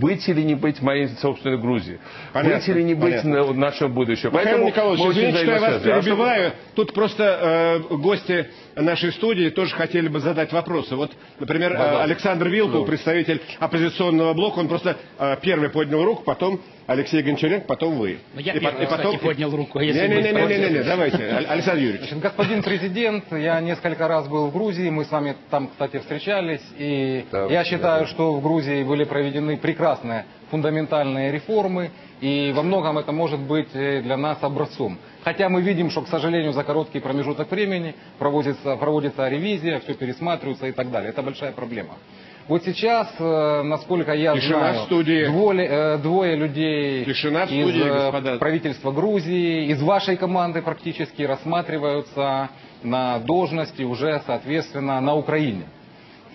быть или не быть моей собственной Грузии. Понятно, быть или не быть понятно. нашего будущего. Михаил Поэтому Николаевич, извините, что я вас перебиваю. Тут просто э, гости нашей студии тоже хотели бы задать вопросы. Вот, например, да, Александр Вилков, ну. Представитель оппозиционного блока, он просто э, первый поднял руку, потом Алексей Гончаренко, потом вы. Но ну, я и, первый, и потом... кстати, поднял руку. Не, не, не, не, не, не, давайте, Александр Юрьевич. Значит, господин президент, я несколько раз был в Грузии, мы с вами там, кстати, встречались, и да, я считаю, да. что в Грузии были проведены прекрасные фундаментальные реформы, и во многом это может быть э, для нас образцом. Хотя мы видим, что, к сожалению, за короткий промежуток времени проводится, проводится ревизия, все пересматривается и так далее. Это большая проблема. Вот сейчас, э, насколько я Тишина знаю, в студии. Двое, э, двое людей Тишина в из студии, господа. правительства Грузии, из вашей команды практически рассматриваются на должности уже, соответственно, на Украине.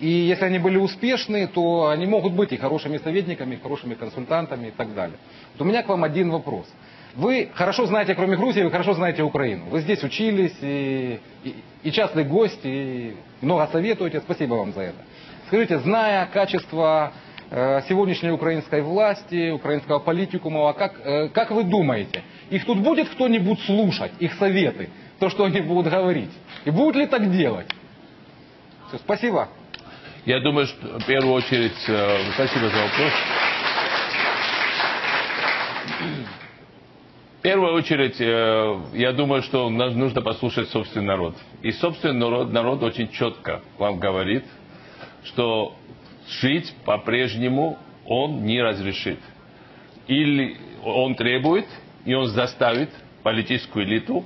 И если они были успешны, то они могут быть и хорошими советниками, и хорошими консультантами и так далее. Вот у меня к вам один вопрос. Вы хорошо знаете, кроме Грузии, вы хорошо знаете Украину. Вы здесь учились, и, и, и частный гость, и много советуете. Спасибо вам за это. Скажите, зная качество э, сегодняшней украинской власти, украинского политикума, а как, э, как вы думаете, их тут будет кто-нибудь слушать, их советы, то, что они будут говорить? И будут ли так делать? Все, спасибо. Я думаю, что в первую очередь, э, спасибо за вопрос. В первую очередь, я думаю, что нам нужно послушать собственный народ. И собственный народ, народ очень четко вам говорит, что жить по-прежнему он не разрешит. Или он требует, и он заставит политическую элиту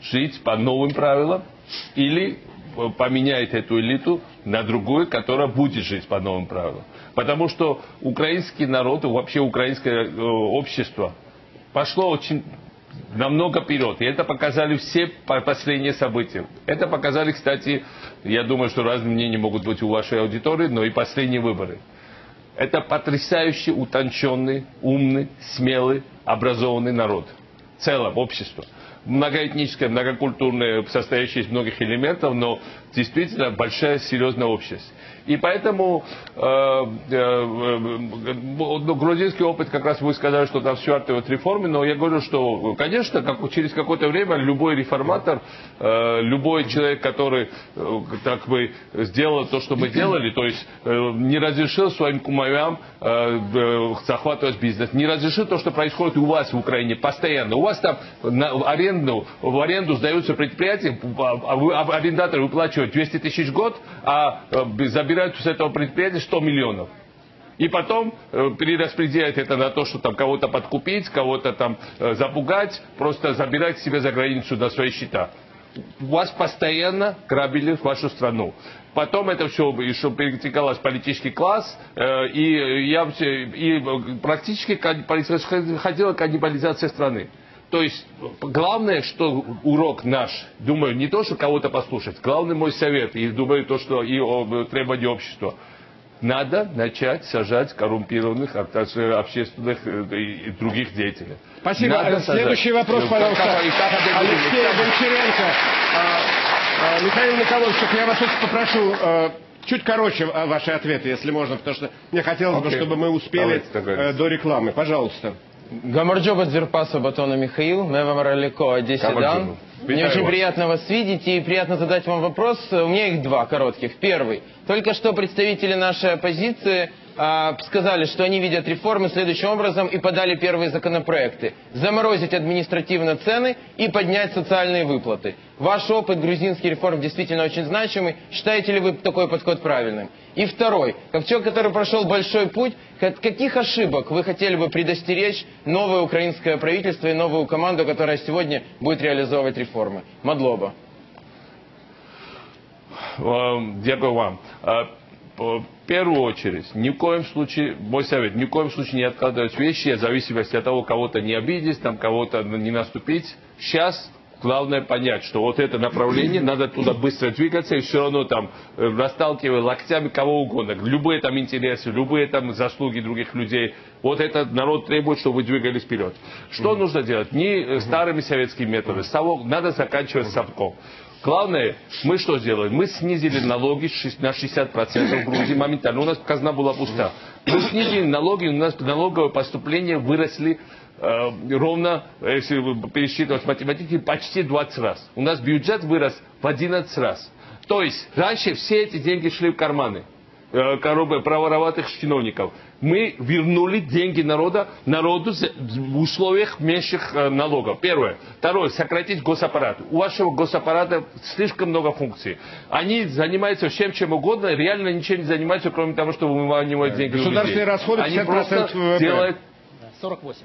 жить по новым правилам, или поменяет эту элиту на другую, которая будет жить по новым правилам. Потому что украинский народ и вообще украинское э, общество пошло очень намного вперед. И это показали все последние события. Это показали, кстати, я думаю, что разные мнения могут быть у вашей аудитории, но и последние выборы. Это потрясающе утонченный, умный, смелый, образованный народ. В целом, общество. многоэтническая, многокультурная, состоящая из многих элементов, но действительно большая серьезная общность. И поэтому э, э, э, ну, грузинский опыт, как раз вы сказали, что там все от реформы, но я говорю, что, конечно, как, через какое-то время любой реформатор, э, любой человек, который э, так бы сделал то, что мы делали, то есть э, не разрешил своим кумовям э, э, захватывать бизнес, не разрешил то, что происходит у вас в Украине постоянно. У вас там на, в аренду, в аренду сдаются предприятия, а, а арендаторы выплачивают 200 тысяч в год, а э, забирают забирают с этого предприятия 100 миллионов. И потом э, перераспределяют это на то, что там кого-то подкупить, кого-то там э, запугать, просто забирать себе за границу на свои счета. Вас постоянно грабили в вашу страну. Потом это все еще перетекалось в политический класс, э, и, я, и практически происходила каннибализация страны. То есть главное, что урок наш, думаю, не то, что кого-то послушать, главный мой совет, и думаю, то, что и требования общества, надо начать сажать коррумпированных общественных э, и других деятелей. Спасибо. Надо Следующий сажать. вопрос, пожалуйста. Алексей Гончаренко. А, а, Михаил Николаевич, я вас очень попрошу э, чуть короче ваши ответы, если можно, потому что мне хотелось бы, чтобы мы успели э, до рекламы. Пожалуйста. Гамарджоба Дзерпаса Батона Михаил, Мева Ралико Одесседан. Мне очень вас. приятно вас видеть и приятно задать вам вопрос. У меня их два коротких. Первый. Только что представители нашей оппозиции сказали, что они видят реформы следующим образом и подали первые законопроекты. Заморозить административно цены и поднять социальные выплаты. Ваш опыт грузинский реформ действительно очень значимый. Считаете ли вы такой подход правильным? И второй. Как человек, который прошел большой путь, каких ошибок вы хотели бы предостеречь новое украинское правительство и новую команду, которая сегодня будет реализовывать реформы? Мадлоба. Дякую вам в первую очередь, ни в коем случае, мой совет, ни в коем случае не откладывать вещи в зависимости от того, кого-то не обидеть, там кого-то не наступить. Сейчас главное понять, что вот это направление, надо туда быстро двигаться и все равно там э, расталкивая локтями кого угодно. Любые там интересы, любые там заслуги других людей. Вот этот народ требует, чтобы вы двигались вперед. Что mm-hmm. нужно делать? Не mm-hmm. старыми советскими методами. Совок, надо заканчивать совком. Главное, мы что сделали? Мы снизили налоги на 60% в Грузии моментально. У нас казна была пуста. Мы снизили налоги, у нас налоговые поступления выросли э, ровно, если пересчитывать математики, почти 20 раз. У нас бюджет вырос в 11 раз. То есть раньше все эти деньги шли в карманы э, коробы правороватых чиновников мы вернули деньги народа, народу в условиях меньших э, налогов. Первое. Второе. Сократить госаппарат. У вашего госаппарата слишком много функций. Они занимаются всем чем угодно, реально ничем не занимаются, кроме того, что выманивают деньги Государственные расходы Они просто делают... 48.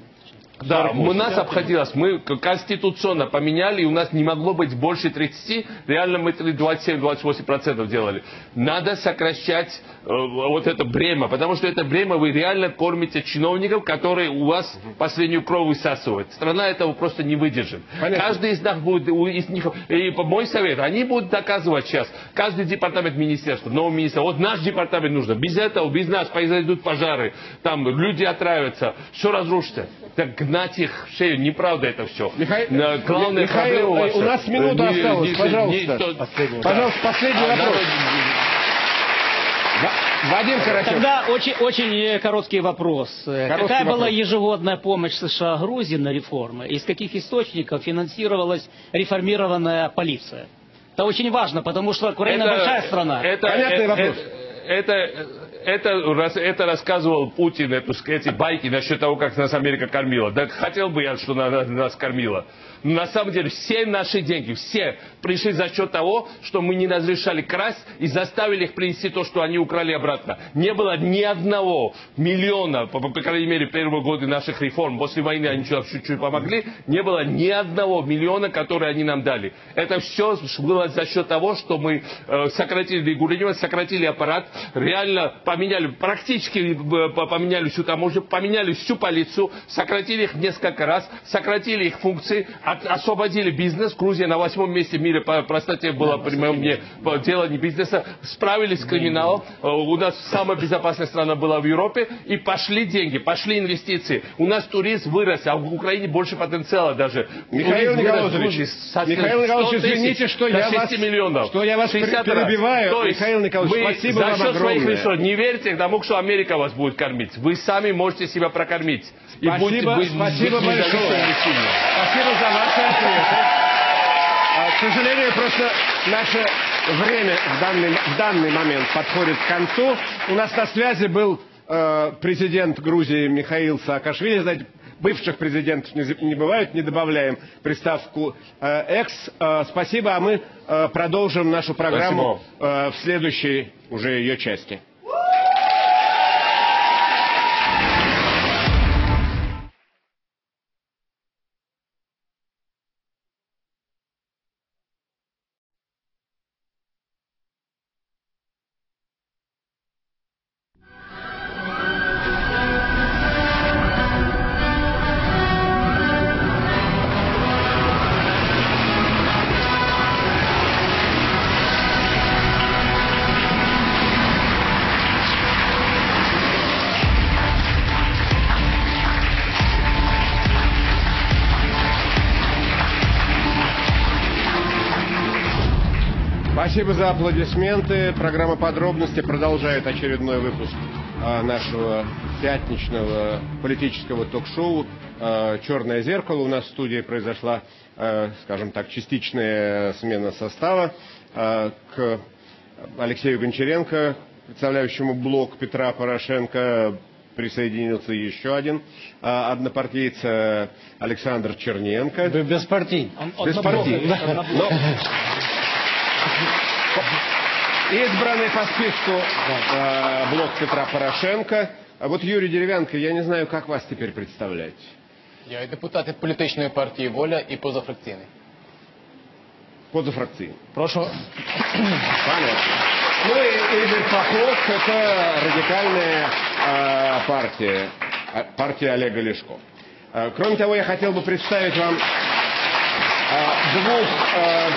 Да, у нас обходилось. Мы конституционно поменяли, и у нас не могло быть больше 30, реально мы 27-28% делали. Надо сокращать э, вот это бремя, потому что это бремя вы реально кормите чиновников, которые у вас последнюю кровь высасывают. Страна этого просто не выдержит. Понятно. Каждый из нас будет, из них, и мой совет, они будут доказывать сейчас, каждый департамент министерства, новый министр, вот наш департамент нужно, без этого, без нас произойдут пожары, там люди отравятся, все разрушится. Так гнать их в шею, неправда это все. Михаил, Главная Михаил у, у нас минута не, осталась, не, пожалуйста. Не, что... Последний, пожалуйста, да. последний а, вопрос. Вадим Карачев. Тогда очень, очень э, короткий вопрос. Э, короткий Какая вопрос. была ежегодная помощь США Грузии на реформы? Из каких источников финансировалась реформированная полиция? Это очень важно, потому что Украина это, большая страна. Это, Понятный это, вопрос. Это, это, это, это рассказывал Путин, эту, эти байки насчет того, как нас Америка кормила. Да хотел бы я, что она нас кормила. На самом деле все наши деньги, все пришли за счет того, что мы не разрешали красть и заставили их принести то, что они украли обратно. Не было ни одного миллиона, по, по крайней мере, первые годы наших реформ, после войны они чуть-чуть помогли, не было ни одного миллиона, который они нам дали. Это все было за счет того, что мы э, сократили регулирование, сократили аппарат, реально поменяли, практически э, поменяли всю таможню, поменяли всю полицию, сократили их несколько раз, сократили их функции, от, освободили бизнес. Грузия на восьмом месте в мире по простоте была, при моем мне, по деланию бизнеса. Справились с криминалом. Э, у нас самая безопасная страна была в Европе. И пошли деньги, пошли инвестиции. У нас туризм вырос, а в Украине больше потенциала даже. Михаил Николаевич, Михаил Николаевич, 100 тысяч извините, что я 6 вас- миллионов. что я вас 60 перебиваю. То есть Михаил Николаевич, вы спасибо за вам счет своих огромное. ресурсов не верьте тому, что Америка вас будет кормить. Вы сами можете себя прокормить. И Спасибо, будьте, быть- спасибо быть большое. Спасибо за ваши ответы. А, К сожалению, просто наше время в данный, в данный момент подходит к концу. У нас на связи был э, президент Грузии Михаил Саакашвили. Знаете, бывших президентов не, не бывает, не добавляем приставку э, «экс». Э, спасибо, а мы э, продолжим нашу программу э, в следующей уже ее части. Спасибо за аплодисменты. Программа «Подробности» продолжает очередной выпуск а, нашего пятничного политического ток-шоу а, «Черное зеркало». У нас в студии произошла, а, скажем так, частичная смена состава. К Алексею Гончаренко, представляющему блок Петра Порошенко, присоединился еще один однопартиец Александр Черненко. Беспартийный. Беспартийный. Но- Избранный по списку э, блок Петра Порошенко. А вот Юрий Деревянко, я не знаю, как вас теперь представлять. Я і депутат від політичної партії Воля і позафракційний. Позафракцийный. Прошу. Понятно. Ну и Игорь Попов, это радикальная э, партия, э, партия Олега Лешко. Э, кроме того, я хотел бы представить вам э, двух э, э,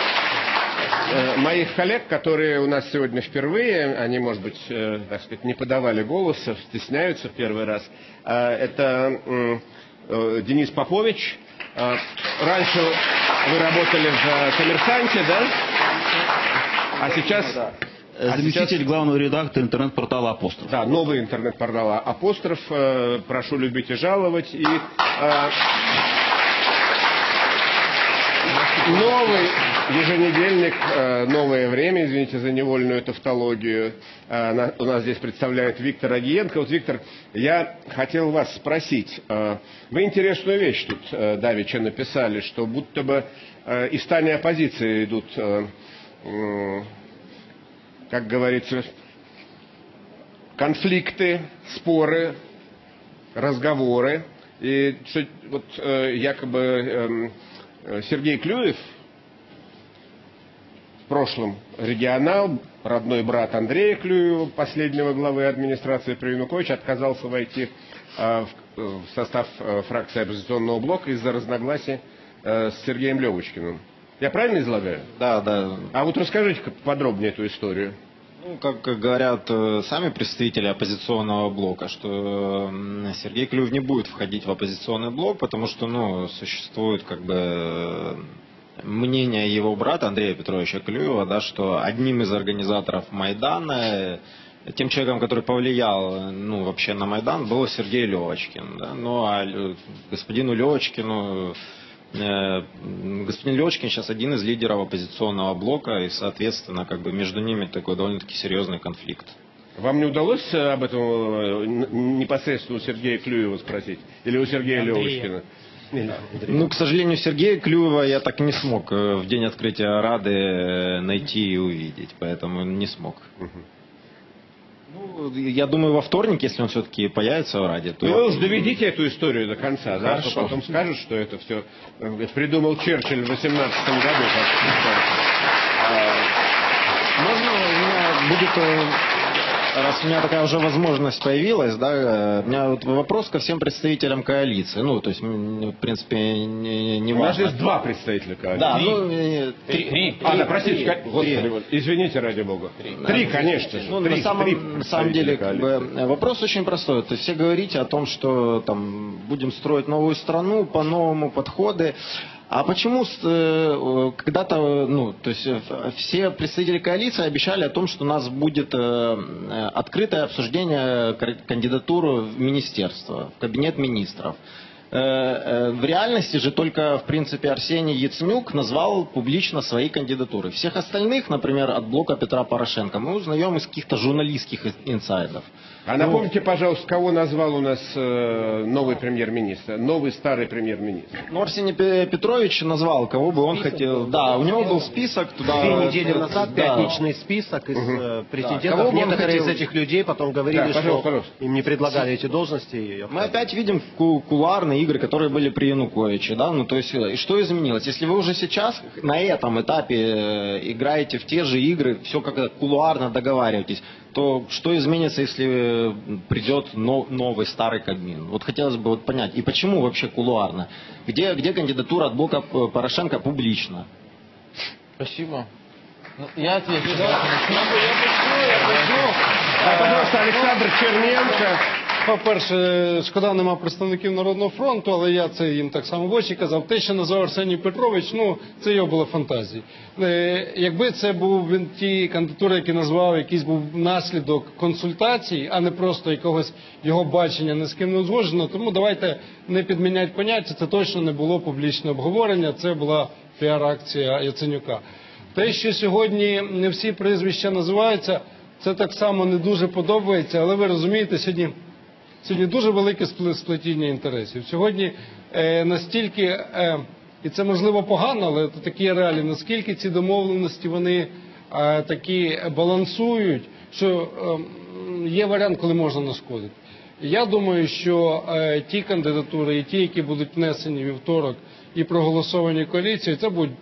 моих коллег, которые у нас сегодня впервые, они, может быть, э, так сказать, не подавали голоса, стесняются в первый раз. Э, это э, Денис Попович. Э, Раньше вы работали в э, «Коммерсанте», да? А сейчас... а Заместитель сейчас- главного редактора интернет-портала «Апостроф». Да, новый интернет-портал «Апостроф». Э, Прошу любить и жаловать. И э, новый еженедельник э, «Новое время», извините за невольную тавтологию, э, у нас здесь представляет Виктор Агиенко. Вот, Виктор, я хотел вас спросить. э, Вы интересную вещь тут давеча написали, что будто бы из стани оппозиции идут, как говорится, конфликты, споры, разговоры. И вот якобы эм, Сергей Клюев, в прошлом регионал, родной брат Андрея Клюева, последнего главы администрации при Януковича, отказался войти э, в, в состав э, фракции оппозиционного блока из-за разногласий э, с Сергеем Левочкиным. Я правильно излагаю? Да, да. А вот расскажите подробнее эту историю. Ну, как говорят э, сами представители оппозиционного блока, что Сергей Клюев не будет входить в оппозиционный блок, потому что, ну, существует как бы э, мнение его брата Андрея Петровича Клюева, да, что одним из организаторов Майдана, э, тем человеком, который повлиял, ну, вообще на Майдан, был Сергей Левочкин, да, ну, а господину Левочкину Э, Господин Левочкин сейчас один из лидеров оппозиционного блока, и, соответственно, как бы между ними такой довольно-таки серьезный конфликт. Вам не удалось э, об этом непосредственно у Сергея Клюева спросить? Или у Сергея Андрея. Левочкина? Ну, к сожалению, Сергея Клюева я так не смог э, в день открытия Рады э, найти и увидеть, поэтому не смог. Ну, я думаю, во вторник, если он все-таки появится в Раде, то... Ну, вы уж доведите эту историю до конца, да, а то Хорошо. потом скажут, что это все придумал Черчилль в 18 году. Можно у меня будет э, раз у меня такая уже возможность появилась, да, э, у меня вот вопрос ко всем представителям коалиции. Ну, то есть, м, в принципе, не, не У нас важно. есть два представителя коалиции. Да, ну, э, Три. Три. А, да, простите, Три. господи, извините ради бога. Три, конечно же. Ну, три, на самом, три на самом деле, как бы, вопрос очень простой. То есть все говорите о том, что там будем строить новую страну, по-новому подходы. А почему с- э, когда-то, ну, то есть э, все представители коалиции обещали о том, что у нас будет э, э, открытое обсуждение кандидатуры в министерство, в кабинет министров. Э, э, В реальности же только, в принципе, Арсений Яценюк назвал публично свои кандидатуры. Всех остальных, например, от блока Петра Порошенко, мы узнаем из каких-то журналистских ин- инсайдов. А напомните, пожалуйста, кого назвал у нас э, новый премьер-министр? Новый старый премьер-министр. Ну, Арсений Пе- Петрович назвал, кого бы он хотел. Да, у него был список туда. Две недели назад Да. пятничный список из э, претендентов. Кого бы он Некоторые хотел? из этих людей потом говорили, Да, пожалуйста, что пожалуйста. им не предлагали эти должности. и Мы опять видим ку- кулуарные игры, которые были при Януковиче, да, ну то есть, э, и что изменилось? Если вы уже сейчас на этом этапе э, играете в те же игры, все как кулуарно договариваетесь, то что изменится, если э, придет но- новый старый Кабмин? Вот хотелось бы вот понять, и почему вообще кулуарно? Где, где кандидатура от блока П- Порошенко публично? Спасибо. Ну, я отвечу. А, пожалуйста, Александр Черненко. По-перше, шкода нема представників Народного фронту, але я це їм так само в очі казав. Те, що назвав Арсеній Петрович, ну це його була фантазія. Е, якби це був він ті кандидатури, які назвав, якийсь був наслідок консультацій, а не просто якогось його бачення не з ким не узгоджено, тому давайте не підміняти поняття. Це точно не було публічне обговорення, це була піар-акція Яценюка. Те, що сьогодні не всі прізвища називаються, це так само не дуже подобається, але ви розумієте, сьогодні. Сьогодні дуже велике спле- сплетіння інтересів. Сьогодні е, настільки, е, і це можливо погано, але такі реалії, наскільки ці домовленості вони е, такі балансують, що є варіант, коли можна нашкодити. Я думаю, що ті кандидатури, і ті, які будуть внесені вівторок і проголосовані коаліцією, це будуть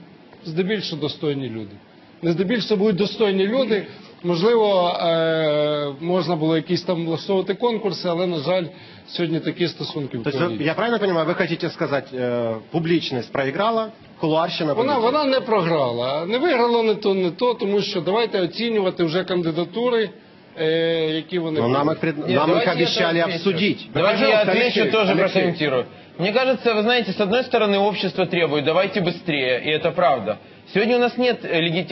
здебільшого достойні люди. Не здебільшого будуть достойні люди. Можливо, е, можна було якісь там влаштовувати конкурси, але, на жаль, сьогодні такі стосунки в То есть, вы- коаліції. я правильно понимаю, вы хотите сказать, э, публичность проиграла, кулуарщина Вона, победила? вона не програла. Не виграла не то, не то, тому що давайте оцінювати вже кандидатури, е, які вони Но нам будуть. их, пред- Нет, нам их давайте я обещали отвечу. обсудить. Давайте я Пожалуйста, отвечу, Алексей, тоже Алексей. прокомментирую. Мне кажется, вы знаете, с одной стороны, общество требует, давайте быстрее, и это правда. Сегодня у нас нет,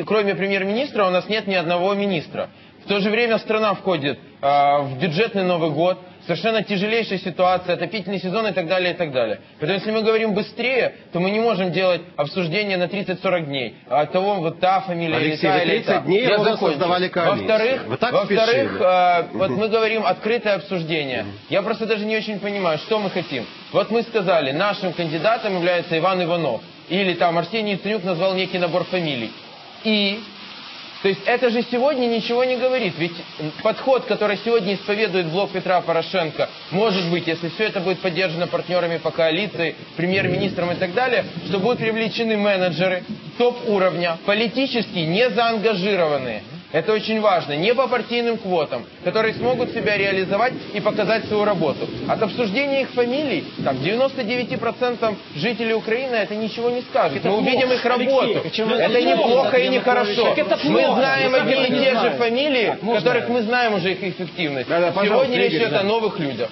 кроме премьер-министра, у нас нет ни одного министра. В то же время страна входит а, в бюджетный Новый год, совершенно тяжелейшая ситуация, отопительный сезон и так далее, и так далее. Поэтому если мы говорим быстрее, то мы не можем делать обсуждение на 30-40 дней. А от того, вот та фамилия Алексей, или та, или 30 та. дней Я закончу. Во-вторых, во-вторых, а, вот мы говорим открытое обсуждение. Я просто даже не очень понимаю, что мы хотим. Вот мы сказали, нашим кандидатом является Иван Иванов. Или там Арсений Яценюк назвал некий набор фамилий. И то есть это же сегодня ничего не говорит. Ведь подход, который сегодня исповедует блок Петра Порошенко, может быть, если все это будет поддержано партнерами по коалиции, премьер-министром и так далее, что будут привлечены менеджеры топ-уровня, политически не заангажированные. Это очень важно. Не по партийным квотам, которые смогут себя реализовать и показать свою работу. От обсуждения их фамилий, так, 99% жителей Украины это ничего не скажет. Это Мы плохо, увидим их Алексей, работу. почему это это не плохо, и не хорошо. Мы знаем одни и те же фамилии, которых мы знаем уже их эффективность. Сегодня речь идет о новых людях.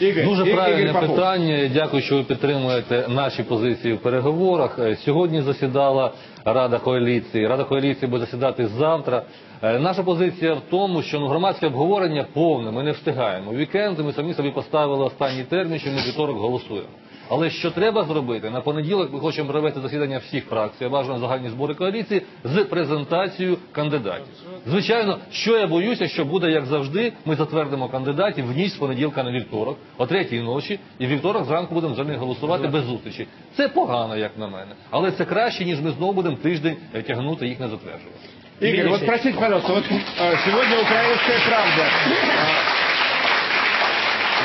Игорь, Дуже правильне Попов. питання. Дякую, що ви підтримуєте наші позиції в переговорах. Е, Сьогодні засідала Рада коаліції. Рада коаліції буде засідати завтра. Е, Наша позиція в тому, що ну, громадське обговорення повне. Ми не встигаємо. Вікенд ми самі собі поставили останній термін, що ми вівторок голосуємо. Але що треба зробити? На понеділок ми хочемо провести засідання всіх фракцій, бажано загальні збори коаліції з презентацією кандидатів. Звичайно, що я боюся, що буде як завжди. Ми затвердимо кандидатів в ніч з понеділка на вівторок, о третій ночі, і вівторок зранку будемо за них голосувати без зустрічі. Це погано, як на мене, але це краще, ніж ми знову будемо тиждень е, тягнути їх не затверджувати. Игорь, вот спросите, пожалуйста, вот э, сегодня «Украинская правда»,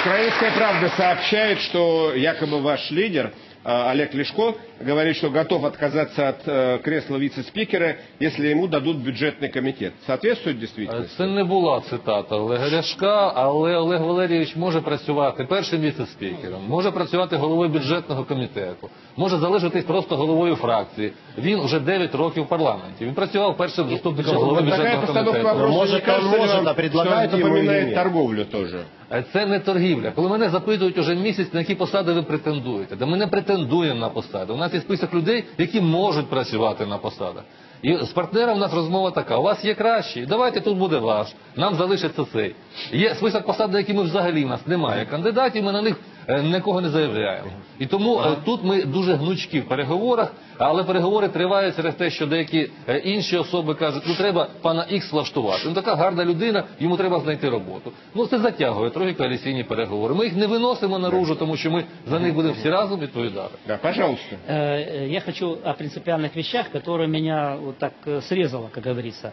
«Украинская правда» сообщает, что якобы ваш лидер а, Олег Лешко говорит, что готов отказаться от э, кресла вице-спикера, если ему дадут бюджетный комитет. Соответствует действительности? Це не була цитата Олега Ляшка, але Олег Валерійович може працювати першим віце-спікером, може працювати головою бюджетного комітету, може залишитись просто головою фракції. Він уже 9 років в парламенті. Він працював першим заступником голови Вот такая бюджетного постановка комітету. вопроса Может, не кажется он ли может, вам, а предлагает что это ему или напоминает нет? торговлю тоже? Е, Це не торгівля. Коли мене запитують уже місяць, на які посади ви претендуєте, да ми не претендуємо на посади. У нас є список людей, які можуть працювати на посадах. І з партнером у нас розмова така: у вас є кращий, давайте тут буде ваш, нам залишиться цей. Є список посад, на які ми взагалі в нас немає кандидатів, ми на них нікого не заявляємо. І тому е, тут ми дуже гнучкі в переговорах, але переговори тривають через те, що деякі е, інші особи кажуть, ну треба пана Ікс влаштувати. Ну така гарна людина, йому треба знайти роботу. Ну це затягує трохи коаліційні переговори. Ми їх не виносимо наружу, тому що ми за них будемо всі разом відповідати. Да, пожалуйста. Э, э, Я хочу о принципиальных вещах, которые меня вот так э, срезало, как говорится.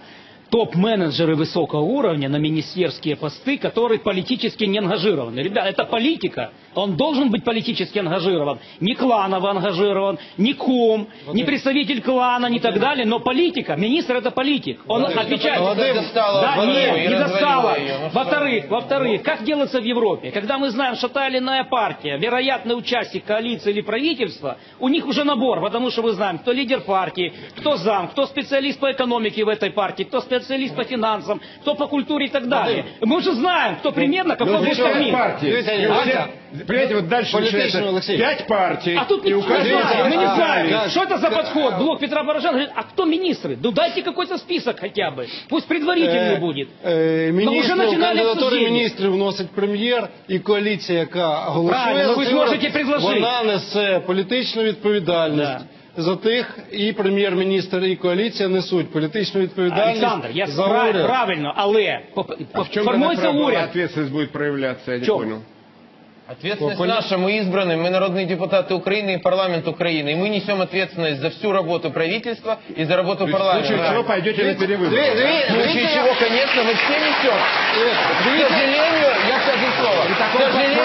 Топ-менеджеры высокого уровня на министерские посты, которые политически не ангажированы. Ребята, это политика. Он должен быть политически ангажирован. Не кланово ангажирован, не ком, не представитель клана, не так далее, но политика. Министр это политик. Он Владимир, отвечает. ну, политика достала Да, нет, не. Ну, что Во-вторых, во-вторых, как делается в Европе? Когда мы знаем, что та или иная партия, вероятный участник коалиции или правительства, у них уже набор, потому что мы знаем, кто лидер партии, кто зам, кто специалист по экономике в этой партии, кто специалист по финансам, кто по культуре и так далее. Мы уже знаем, кто примерно какой Ну, будет кормить. партии? И у всех- Понимаете, вот дальше Политичного, начинается Алексей. пять партий. А тут и у никто не каждого знает, мы не А, знаем, да. что это за подход. Блок Петра Порошенко говорит, а кто министры? Ну дайте какой-то список хотя бы. Пусть предварительный Е, будет. е, Ну, вже Міністрів, починали кандидатури обсуждення. міністрів вносить прем'єр і коаліція, яка голосує Правильно, за ви цей зможете уряд, предложити. вона несе політичну відповідальність. За тих і прем'єр-міністр, і коаліція несуть політичну відповідальність Александр, я за прав- уряд. правильно, але по- по- А в чем формується тогда уряд. ответственность будет проявляться, я не чем? понял. Ответственность наша, мы избраны, мы народные депутаты Украины и парламент Украины. И мы несем ответственность за всю работу правительства и за работу есть в парламента. случае чего пойдете на перевыборы. В случае чего, конечно, мы все несем. К сожалению, я скажу слово. К сожалению,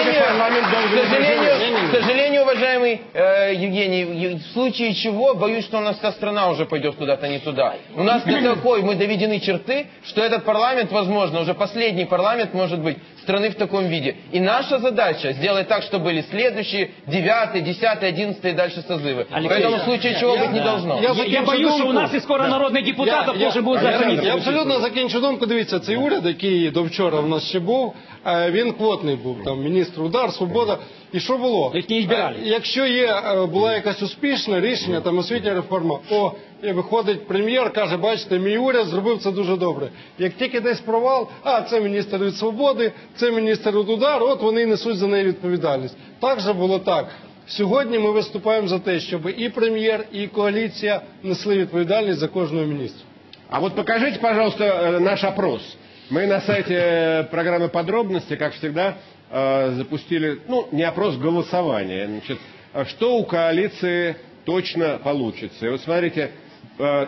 к сожалению, к сожалению, уважаемый э, Евгений, в случае чего, боюсь, что у нас вся страна уже пойдет куда-то не туда. У нас до такой, мы доведены черты, что этот парламент, возможно, уже последний парламент может быть страны в таком виде. И наша задача сделать так, чтобы были следующие 9, 10, 11 и дальше созывы. Алексей, Поэтому в я- случае я- чего я- быть не да. должно. Я- я боюсь, що у нас і скоро народних депутатів Я- теж будуть я- за границю. Я абсолютно закінчу думку. Дивіться, цей уряд, який до вчора в нас ще був, е, він квотний був. Там міністр удар, свобода. І що було? Їх не збирали. Е, Якщо є е, була якась успішна рішення, там освітня реформа, о, виходить прем'єр, каже, бачите, мій уряд зробив це дуже добре. Як тільки десь провал, а це міністр від свободи, це міністр від удару, от вони несуть за неї відповідальність. Так же було так. Сьогодні ми виступаємо за те, щоб і прем'єр, і коаліція несли відповідальність за кожного міністра. А вот покажите, пожалуйста, наш опрос. Мы на сайте э, программы подробности, как всегда, э, запустили, ну, не опрос, голосование. Значит, а что у коалиции точно получится? И вот смотрите, э,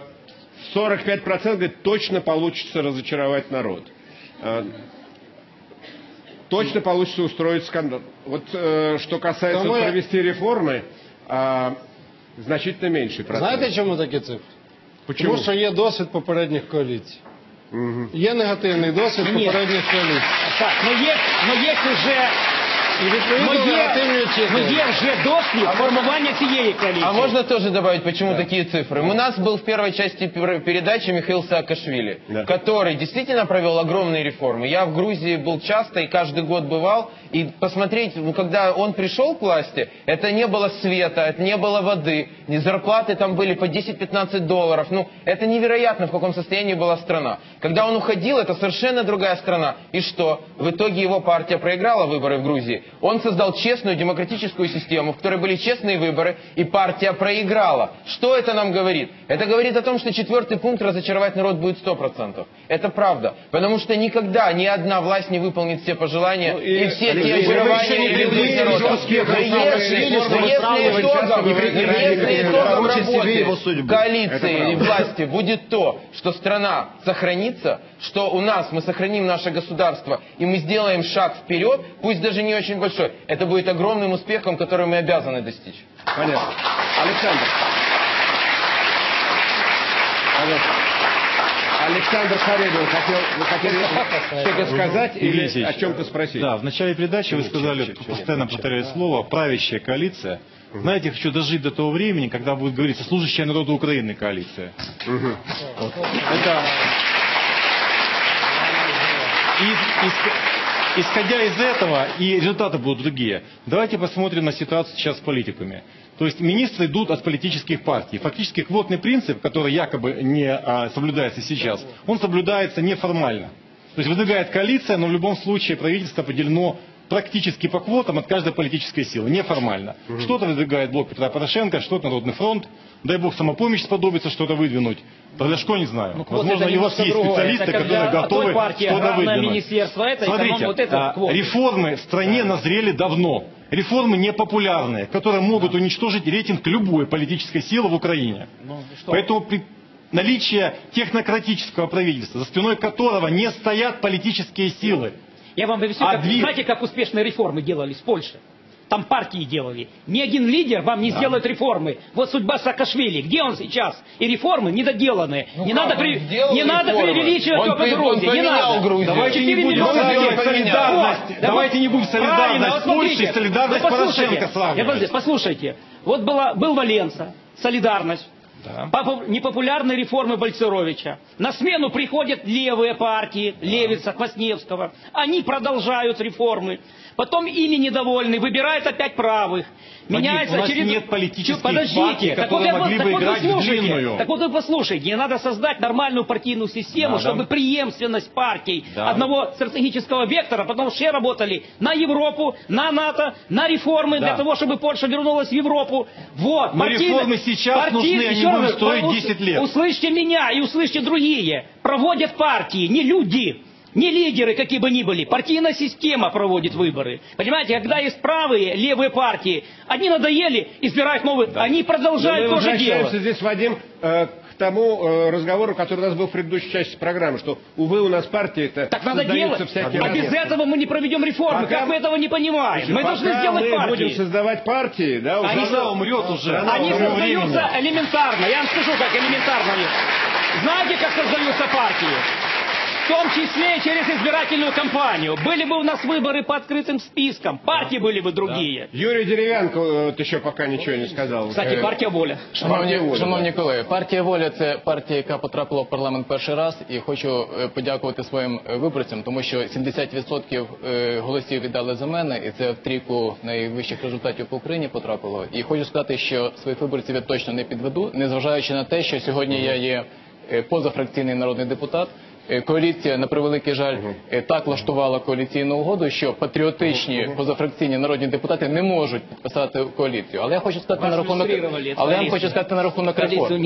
45% говорит, точно получится разочаровать народ. Э, Точно получится устроить скандал. Вот э, что касается Да мы- провести реформы, а, значительно меньше процент. Знаєте, чому такі цифри? Почему? Тому що є досвід попередніх коаліцій. Є негативний досвід Ні. попередніх коаліцій. Так, но є, но є вже, І відповідно но є, негативні но очікування. є вже досвід формування цієї коаліції. А можно тоже добавить, почему такие цифры? У нас был в первой части пер- передачи Михаил Саакашвили, который действительно провел огромные реформы. Я в Грузии был часто и каждый год бывал. И посмотреть, ну, когда он пришел к власти, это не было света, это не было воды, зарплаты там были по 10-15 долларов. Ну, это невероятно, в каком состоянии была страна. Когда он уходил, это совершенно другая страна. И что? В итоге его партия проиграла выборы в Грузии. Он создал честную демократическую систему, в которой были честные выборы, и партия проиграла. Что это нам говорит? Это говорит о том, что четвертый пункт разочаровать народ будет 100%. Это правда. Потому что никогда ни одна власть не выполнит все пожелания и, все очарования не и любви если, коалиции и власти будет то, что страна сохранится, что у нас мы сохраним наше государство, и мы сделаем шаг вперед, пусть даже не очень большой. Это будет огромным успехом, который мы обязаны достичь. Понятно. Александр. Пожалуйста. Александр Харебин, хотел, вы хотели что-то сказать или о чем-то спросить? Да, в начале передачи вы сказали, постоянно повторяли слово «правящая коалиция». Знаете, хочу дожить до того времени, когда будет говориться «служащая народу Украины коалиция». Вот. Это... И- ис- исходя из этого, и результаты будут другие. Давайте посмотрим на ситуацию сейчас с политиками. То есть министры идут от политических партий. Фактически квотный принцип, который якобы не а, соблюдается сейчас, он соблюдается неформально. То есть выдвигает коалиция, но в любом случае правительство поделено практически по квотам от каждой политической силы, неформально. Что-то выдвигает блок Петра Порошенко, что-то Народный фронт. Дай бог самопомощь сподобится что-то выдвинуть. Про Ляшко не знаю. Ну, Возможно, у вас есть другое. специалисты, Это которые готовы что-то выдвинуть. это, Смотрите, вот это а, реформы в стране назрели давно. Реформы непопулярные, которые могут уничтожить рейтинг любой политической силы в Украине. Ну, Поэтому при наличие технократического правительства, за спиной которого не стоят политические силы, Я вам объясню, А как- дви- знаете, как успешные реформы делались в Польше? Там партии делали. Ни один лидер вам не сделает реформы. Вот судьба Саакашвили. Где он сейчас? И реформы недоделанные. не надо, при- не надо преувеличивать он Грузии. Не надо. Грузию. Давайте не будем солидарность. Вот. Да Давайте не будем солидарность вот с смотрите. солидарность послушайте. Порошенко Я сравнивать. подожди, послушайте. Вот была, был Валенса, солидарность. Попу- Непопулярные реформы Бальцеровича. На смену приходят левые партии, Левица, Квасневского. Они продолжают реформы. Потом ими недовольны, выбирают опять правых. Вадим, Меняется у нас через... нет политических Подождите, партий, так вот которые могли так бы вот вы играть в слушайте, длинную. Так вот вы послушайте, надо создать нормальную партийную систему, Надо. чтобы преемственность партий Да. одного стратегического вектора, потому что все работали на Европу, на НАТО, на реформы, Да. для того, чтобы Польша вернулась в Европу. Вот. Но партийные- реформы сейчас нужны, они будут раз, стоить ус- 10 лет. Услышьте меня и услышьте другие. Проводят партии, не люди. Не лидеры, какие бы ни были. Партийная система проводит выборы. Понимаете, когда есть правые, левые партии, они надоели, избирают новые, они продолжают Но мы тоже здесь, Вадим, э, к тому э, разговору, который у нас был в предыдущей части программы, что, увы, у нас партии-то Так надо делать. всякие А без разные. этого мы не проведем реформы. Пока- Как мы этого не понимаем? Слушай, Мы должны сделать мы партии. будем создавать партии, да, уже Они, страна умрет уже. Они создаются элементарно. Я вам скажу, как элементарно. они. Знаете, как создаются партии? В том числе и через избирательную кампанию. Были бы у нас выборы по открытым спискам, партии были бы другие. Юрий Деревянко э, вот еще пока ничего не сказал. Кстати, Э, партия воля. Шановні, Партія «Воля», шановні колеги, партія воля це партія, яка потрапила в парламент перший раз, і хочу е, подякувати своїм е, виборцям, тому що 70% е, голосів віддали за мене, і це в трійку найвищих результатів по Україні потрапило. І хочу сказати, що своїх виборців я точно не підведу, незважаючи на те, що сьогодні я є е, позафракційний народний депутат. Е, Коаліція, на превеликий жаль, е, так влаштувала коаліційну угоду, що патріотичні позафракційні народні депутати не можуть підписати коаліцію. Але я хочу сказати на рахунок, але я хочу сказати на рахунок реформ.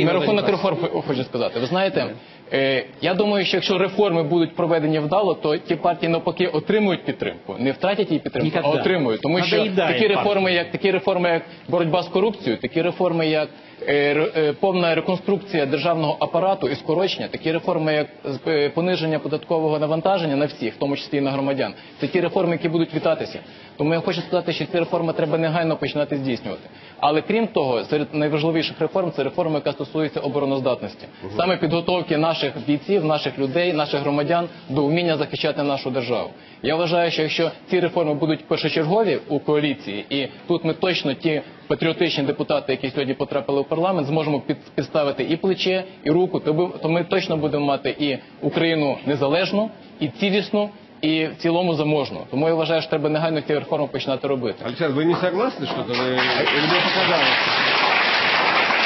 На рахунок реформ хочу сказати. Ви знаєте, е, я думаю, що якщо реформи будуть проведені вдало, то ті партії навпаки отримують підтримку, не втратять її підтримку, а отримують. Тому що Надоїдає такі реформи, як такі реформи, як боротьба з корупцією, такі реформи, як е, е, повна реконструкція державного апарату і скорочення, такі реформи, як е, пониження податкового навантаження на всіх, в тому числі і на громадян, це ті реформи, які будуть вітатися. Тому я хочу сказати, що ці реформи треба негайно починати здійснювати. Але крім того, серед найважливіших реформ це реформа, яка стосується обороноздатності, саме підготовки наших бійців, наших людей, наших громадян до вміння захищати нашу державу. Я вважаю, що якщо ці реформи будуть першочергові у коаліції, і тут ми точно ті патріотичні депутати, які сьогодні потрапили в парламент, зможемо під, підставити і плече, і руку, то ми точно будемо мати і Україну незалежну, і цілісну, і в цілому заможну. Тому я вважаю, що треба негайно ці реформи починати робити. Александр, вы не согласны что-то? Вы... Или мне показалось?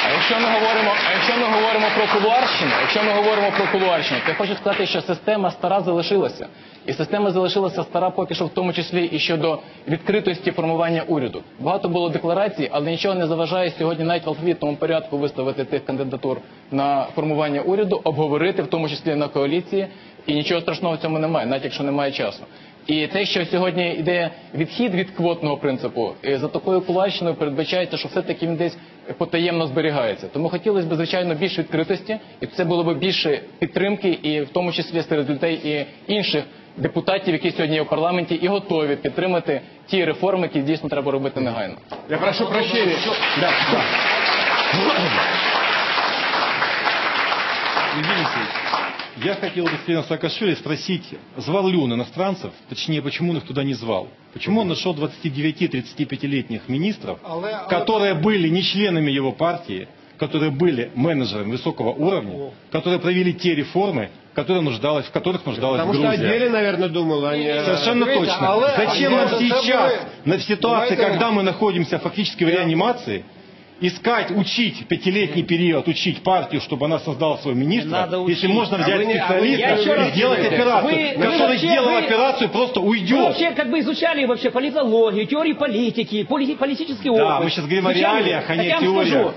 А якщо ми говоримо, а якщо ми говоримо про кулуарщину, якщо ми говоримо про кулуарщину, то я хочу сказати, що система стара залишилася. І система залишилася стара поки що в тому числі і щодо відкритості формування уряду. Багато було декларацій, але нічого не заважає сьогодні навіть в алфавітному порядку виставити тих кандидатур на формування уряду, обговорити, в тому числі на коаліції, і нічого страшного в цьому немає, навіть якщо немає часу. І те, що сьогодні йде відхід від квотного принципу, е, за такою кулачною передбачається, що все-таки він десь потаємно зберігається. Тому хотілося б, звичайно, більше відкритості, і це було б більше підтримки, і в тому числі серед людей і інших депутатів, які сьогодні є в парламенті, і готові підтримати ті реформи, які дійсно треба робити негайно. Я прошу прощения. Да, да. Я хотел господина Саакашвили спросить, звал ли он иностранцев, точнее, почему он их туда не звал? Почему он нашел 29-35-летних министров, Але- але- которые были не членами его партии, которые были менеджерами высокого уровня, которые провели те реформы, которые нуждалась, в которых нуждалась Потому что Грузия? о деле, наверное, думал, а не... Совершенно Видите, точно. але- Зачем але нам сейчас, на- в ситуации, Давайте- когда мы находимся фактически в реанимации, искать, учить, пятилетний период, учить партию, чтобы она создала своего министра, надо учить. если можно А взять вы а вы специалиста еще раз и сделать говорю, операцию, вы- вы который, вообще- вы- операцию, просто Вы уйдет. вообще как бы изучали вообще политологию, теорию политики, поли- политический опыт. Да, мы сейчас говорим о Изучали. реалиях, а не о скажу, только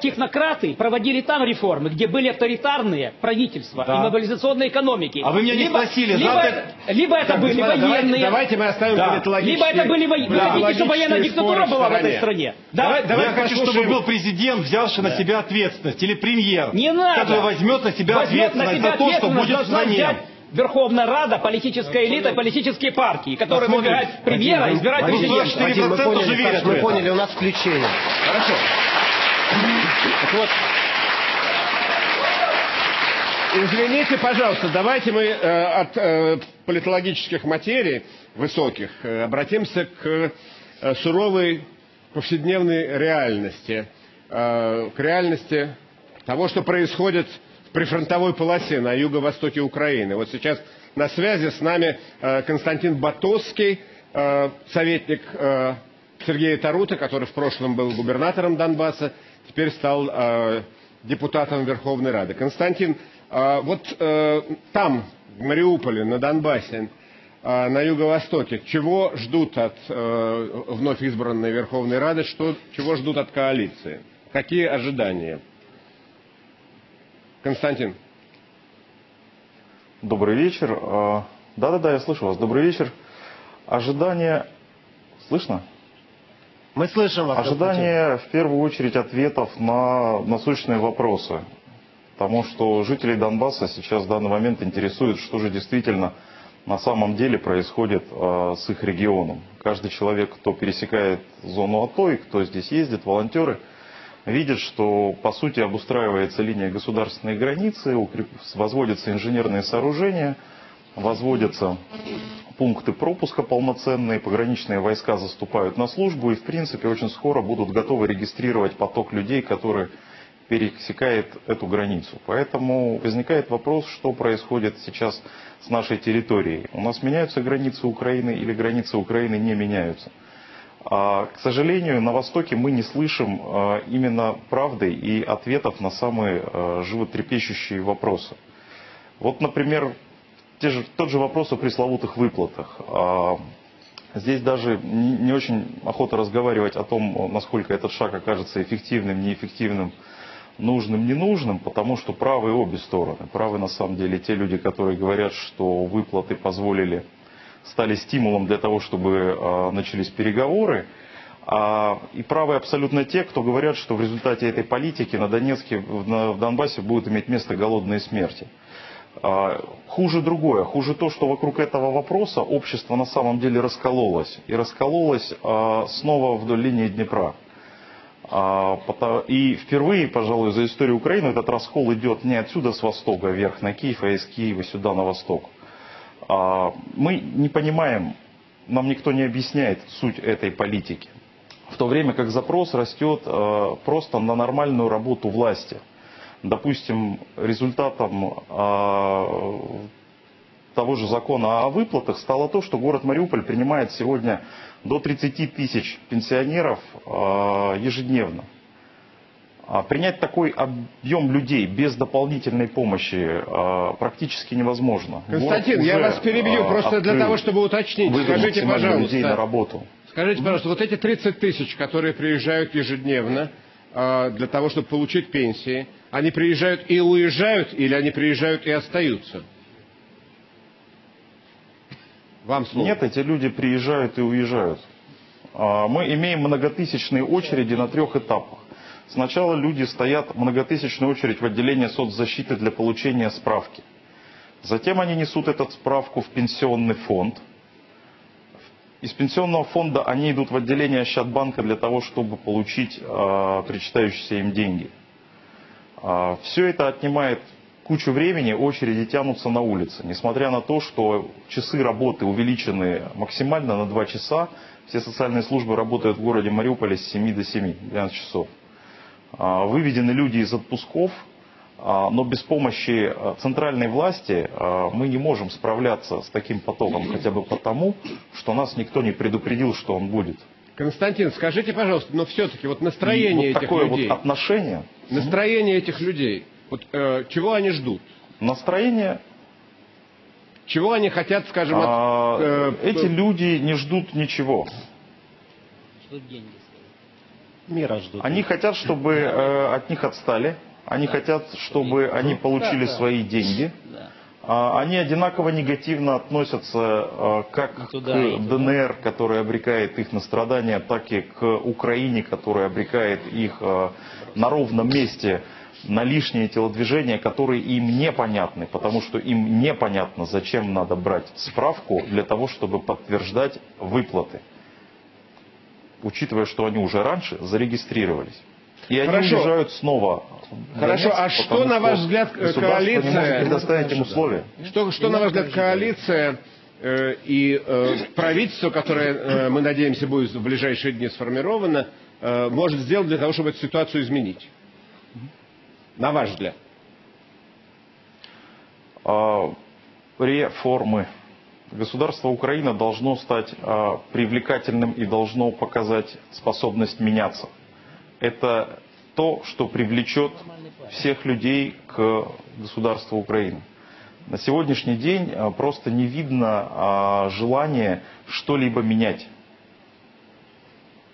технократы проводили там реформы, где были авторитарные правительства Да. и мобилизационные экономики. А вы меня не Либо- спросили, Либо, завтра- либо это Так, были господа, давайте- военные. давайте мы оставим Да. политологические- Либо это были военные. Вы да, хотите, чтобы военная диктатура была в этой стране? Да? Давай- давай я хочу, послушаем- чтобы был президент, взявший на себя ответственность, или премьер, Не надо. который возьмет на себя Возьмет на ответственность себя за то, что будет в стране. Верховная Рада, политическая элита, политические партии, которые выбирают премьера, избирают президента. 44% Вадим, мы поняли, уже верят мы поняли, у нас включение. Хорошо. Вот, извините, пожалуйста, давайте мы э, от э, политологических материй высоких э, обратимся к э, суровой повседневной реальности, э, к реальности того, что происходит в прифронтовой полосе на юго-востоке Украины. Вот сейчас на связи с нами э, Константин Батовский, э, советник э, Сергея Тарута, который в прошлом был губернатором Донбасса, теперь стал э, депутатом Верховной Рады. Константин, э, вот э, там, в Мариуполе, на Донбассе, э, на юго-востоке, чего ждут от э, вновь избранной Верховной Рады, что, чего ждут от коалиции? Какие ожидания? Константин. Добрый вечер. А, Да-да-да, я слышу вас. Добрый вечер. Ожидание... Слышно? Мы слышим вас. Ожидание, в первую очередь, ответов на насущные вопросы. Потому что жителей Донбасса сейчас в данный момент интересует, что же действительно на самом деле происходит э, с их регионом. Каждый человек, кто пересекает зону АТО и кто здесь ездит, волонтеры, видят, что по сути обустраивается линия государственной границы, возводятся инженерные сооружения, возводятся пункты пропуска полноценные, пограничные войска заступают на службу и в принципе очень скоро будут готовы регистрировать поток людей, который пересекает эту границу. Поэтому возникает вопрос, что происходит сейчас с нашей территорией. У нас меняются границы Украины или границы Украины не меняются. А, К сожалению, на Востоке мы не слышим а, именно правды и ответов на самые а, животрепещущие вопросы. Вот, например, те же, тот же вопрос о пресловутых выплатах. А, Здесь даже не очень охота разговаривать о том, насколько этот шаг окажется эффективным, неэффективным, нужным, ненужным, потому что правы обе стороны. Правы на самом деле те люди, которые говорят, что выплаты позволили, стали стимулом для того, чтобы а, начались переговоры. А, и правы абсолютно те, кто говорят, что в результате этой политики на Донецке, на- в Донбассе будут иметь место голодные смерти. А, Хуже другое, хуже то, что вокруг этого вопроса общество на самом деле раскололось. И раскололось а, снова вдоль линии Днепра. А, И впервые, пожалуй, за историю Украины этот раскол идет не отсюда с востока вверх на Киев, а из Киева сюда на восток. Мы не понимаем, нам никто не объясняет суть этой политики. В то время как запрос растет просто на нормальную работу власти. Допустим, результатом э, того же закона о выплатах стало то, что город Мариуполь принимает сегодня до 30 тысяч пенсионеров э, ежедневно. А Принять такой объем людей без дополнительной помощи практически невозможно. Константин, я вас перебью просто для того, чтобы уточнить. Скажите, максимально людей на пожалуйста, работу. скажите, пожалуйста, вот эти 30 тысяч, которые приезжают ежедневно для того, чтобы получить пенсии, они приезжают и уезжают, или они приезжают и остаются? Вам слово. Нет, эти люди приезжают и уезжают. А, Мы имеем многотысячные очереди на трех этапах. Сначала люди стоят многотысячную очередь в отделении соцзащиты для получения справки. Затем они несут эту справку в пенсионный фонд. Из пенсионного фонда они идут в отделение Ощадбанка для того, чтобы получить э, причитающиеся им деньги. Э, все это отнимает кучу времени, очереди тянутся на улице. Несмотря на то, что часы работы увеличены максимально на 2 часа, все социальные службы работают в городе Мариуполе с 7 до 7, 12 часов. А, Выведены люди из отпусков, а, но без помощи а, центральной власти а, мы не можем справляться с таким потоком, хотя бы потому, что нас никто не предупредил, что он будет. Константин, скажите, пожалуйста, но все-таки вот настроение И вот этих такое людей, вот отношение. настроение этих людей, вот э, чего они ждут? Настроение Чего они хотят, скажем, от, А, э, Эти люди не ждут ничего. Ждут деньги. Мира ждут. Они хотят, чтобы э, от них отстали. Они хотят, чтобы они получили Да, да. свои деньги. Да. А, Они одинаково негативно относятся э, как туда, к. ДНР, который обрекает их на страдания, так и к Украине, которая обрекает их э, на ровном месте на лишние телодвижения, которые им непонятны, потому что им непонятно, зачем надо брать справку для того, чтобы подтверждать выплаты, учитывая, что они уже раньше зарегистрировались. И они Хорошо. уезжают снова. Хорошо, Донецк, а что, на ваш взгляд, э, коалиция- предоставить им условия? Что, что на ваш взгляд, коалиция э, и э, правительство, которое, э, мы надеемся, будет в ближайшие дни сформировано, э, может сделать для того, чтобы эту ситуацию изменить? На ваш взгляд. а, реформы. Государство Украина должно стать а, привлекательным и должно показать способность меняться. Это то, что привлечет всех людей к государству Украины. На сегодняшний день а, просто не видно а, желания что-либо менять.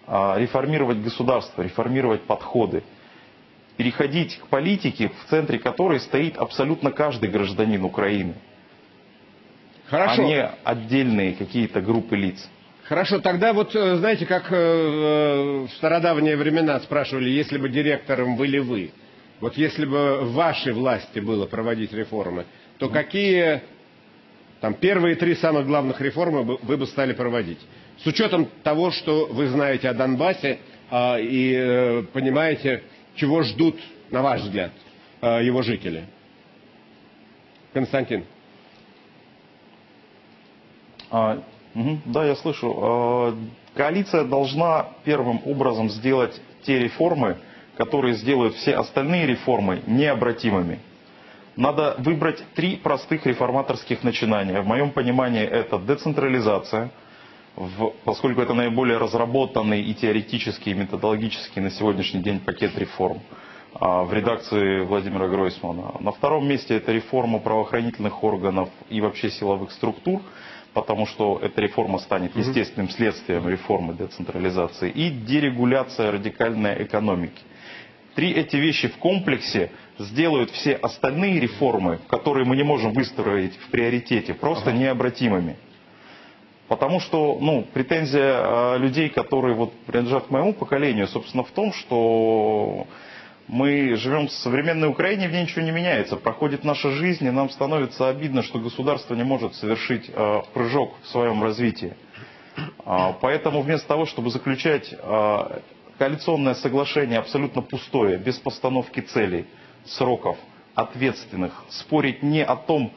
А, Реформировать государство, реформировать подходы переходить к политике, в центре которой стоит абсолютно каждый гражданин Украины, Хорошо. а не отдельные какие-то группы лиц. Хорошо, тогда вот, э, знаете, как э, в стародавние времена спрашивали, если бы директором были вы, вот если бы в вашей власти было проводить реформы, то какие там первые три самых главных реформы вы бы стали проводить? С учетом того, что вы знаете о Донбассе а, и э, понимаете, чего ждут, на ваш взгляд, его жители. Константин. А, да, я слышу. А, коалиция должна первым образом сделать те реформы, которые сделают все остальные реформы необратимыми. Надо выбрать три простых реформаторских начинания. В моем понимании это децентрализация, в- поскольку это наиболее разработанный и теоретический, и методологический на сегодняшний день пакет реформ а, в редакции Владимира Гройсмана. На втором месте это реформа правоохранительных органов и вообще силовых структур, потому что эта реформа станет естественным следствием реформы децентрализации, и дерегуляция радикальной экономики. Три эти вещи в комплексе сделают все остальные реформы, которые мы не можем выстроить в приоритете, просто необратимыми. Потому что, ну, претензия э, людей, которые вот принадлежат к моему поколению, собственно, в том, что мы живем в современной Украине, в ней ничего не меняется. Проходит наша жизнь, и нам становится обидно, что государство не может совершить э, прыжок в своем развитии. А, Поэтому вместо того, чтобы заключать а, коалиционное соглашение абсолютно пустое, без постановки целей, сроков, ответственных, спорить не о том,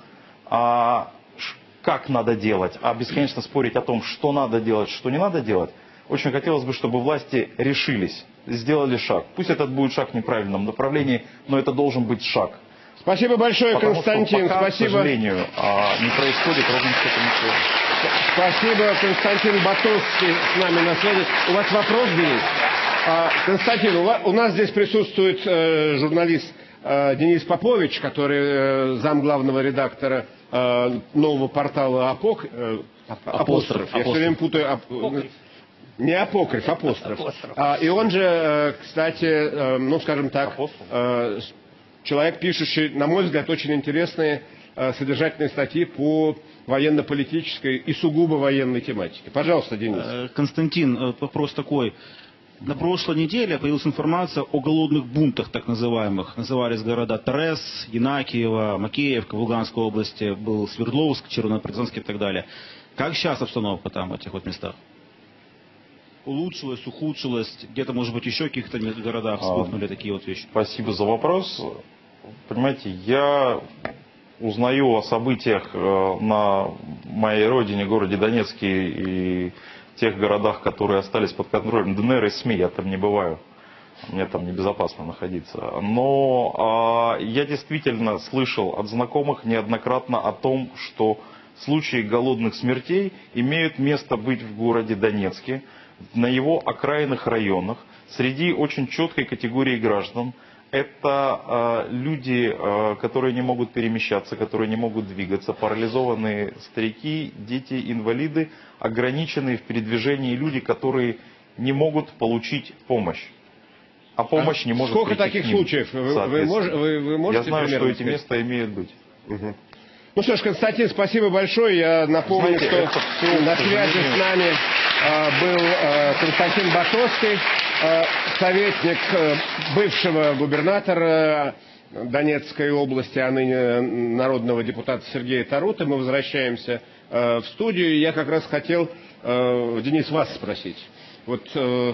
как надо делать, а бесконечно спорить о том, что надо делать, что не надо делать, очень хотелось бы, чтобы власти решились, сделали шаг. Пусть этот будет шаг в неправильном направлении, но это должен быть шаг. Спасибо большое, Потому Константин. Что пока, Спасибо. к сожалению, а, не происходит ровно что-то ничего. Спасибо, Константин Батовский с нами на связи. У вас вопрос, Денис? А, Константин, у, нас здесь присутствует э, журналист э, Денис Попович, который э, зам главного редактора нового портала Апок, э, Апостроф. Я все Апостроф. время путаю. ап- не апокриф, апостроф. А, и он же, э, кстати, э, ну, скажем так, э, с- человек, пишущий, на мой взгляд, очень интересные э, содержательные статьи по военно-политической и сугубо военной тематике. Пожалуйста, Денис. Э, Константин, э, вопрос такой. на прошлой неделе появилась информация о голодных бунтах, так называемых. Назывались города Торез, Янакиево, Макеевка в Луганской области, был Свердловск, Червонопрезонск и так далее. Как сейчас обстановка там, в этих вот местах? Улучшилась, ухудшилась? Где-то, может быть, еще в каких-то городах А, вспыхнули такие вот вещи? Спасибо за вопрос. Понимаете, я узнаю о событиях э, на моей родине, городе Донецке и тех городах, которые остались под контролем ДНР и СМИ. Я там не бываю. Мне там небезопасно находиться. Но а, я действительно слышал от знакомых неоднократно о том, что случаи голодных смертей имеют место быть в городе Донецке, на его окраинных районах, среди очень четкой категории граждан. Это э, люди, э, которые не могут перемещаться, которые не могут двигаться, парализованные старики, дети, инвалиды, ограниченные в передвижении люди, которые не могут получить помощь. А помощь А не может сколько таких ним, случаев? Вы- вы мож- вы- вы можете Я знаю, что эти сказать? места имеют быть. Ну что ж, Константин, спасибо большое. Я напомню, Знаете, что всё, на связи с нами был э, Константин Батовский, э, советник э, бывшего губернатора э, Донецкой области, а ныне народного депутата Сергея Тарута. Мы возвращаемся э, в студию. Я как раз хотел, э, Денис, вас спросить. Вот э,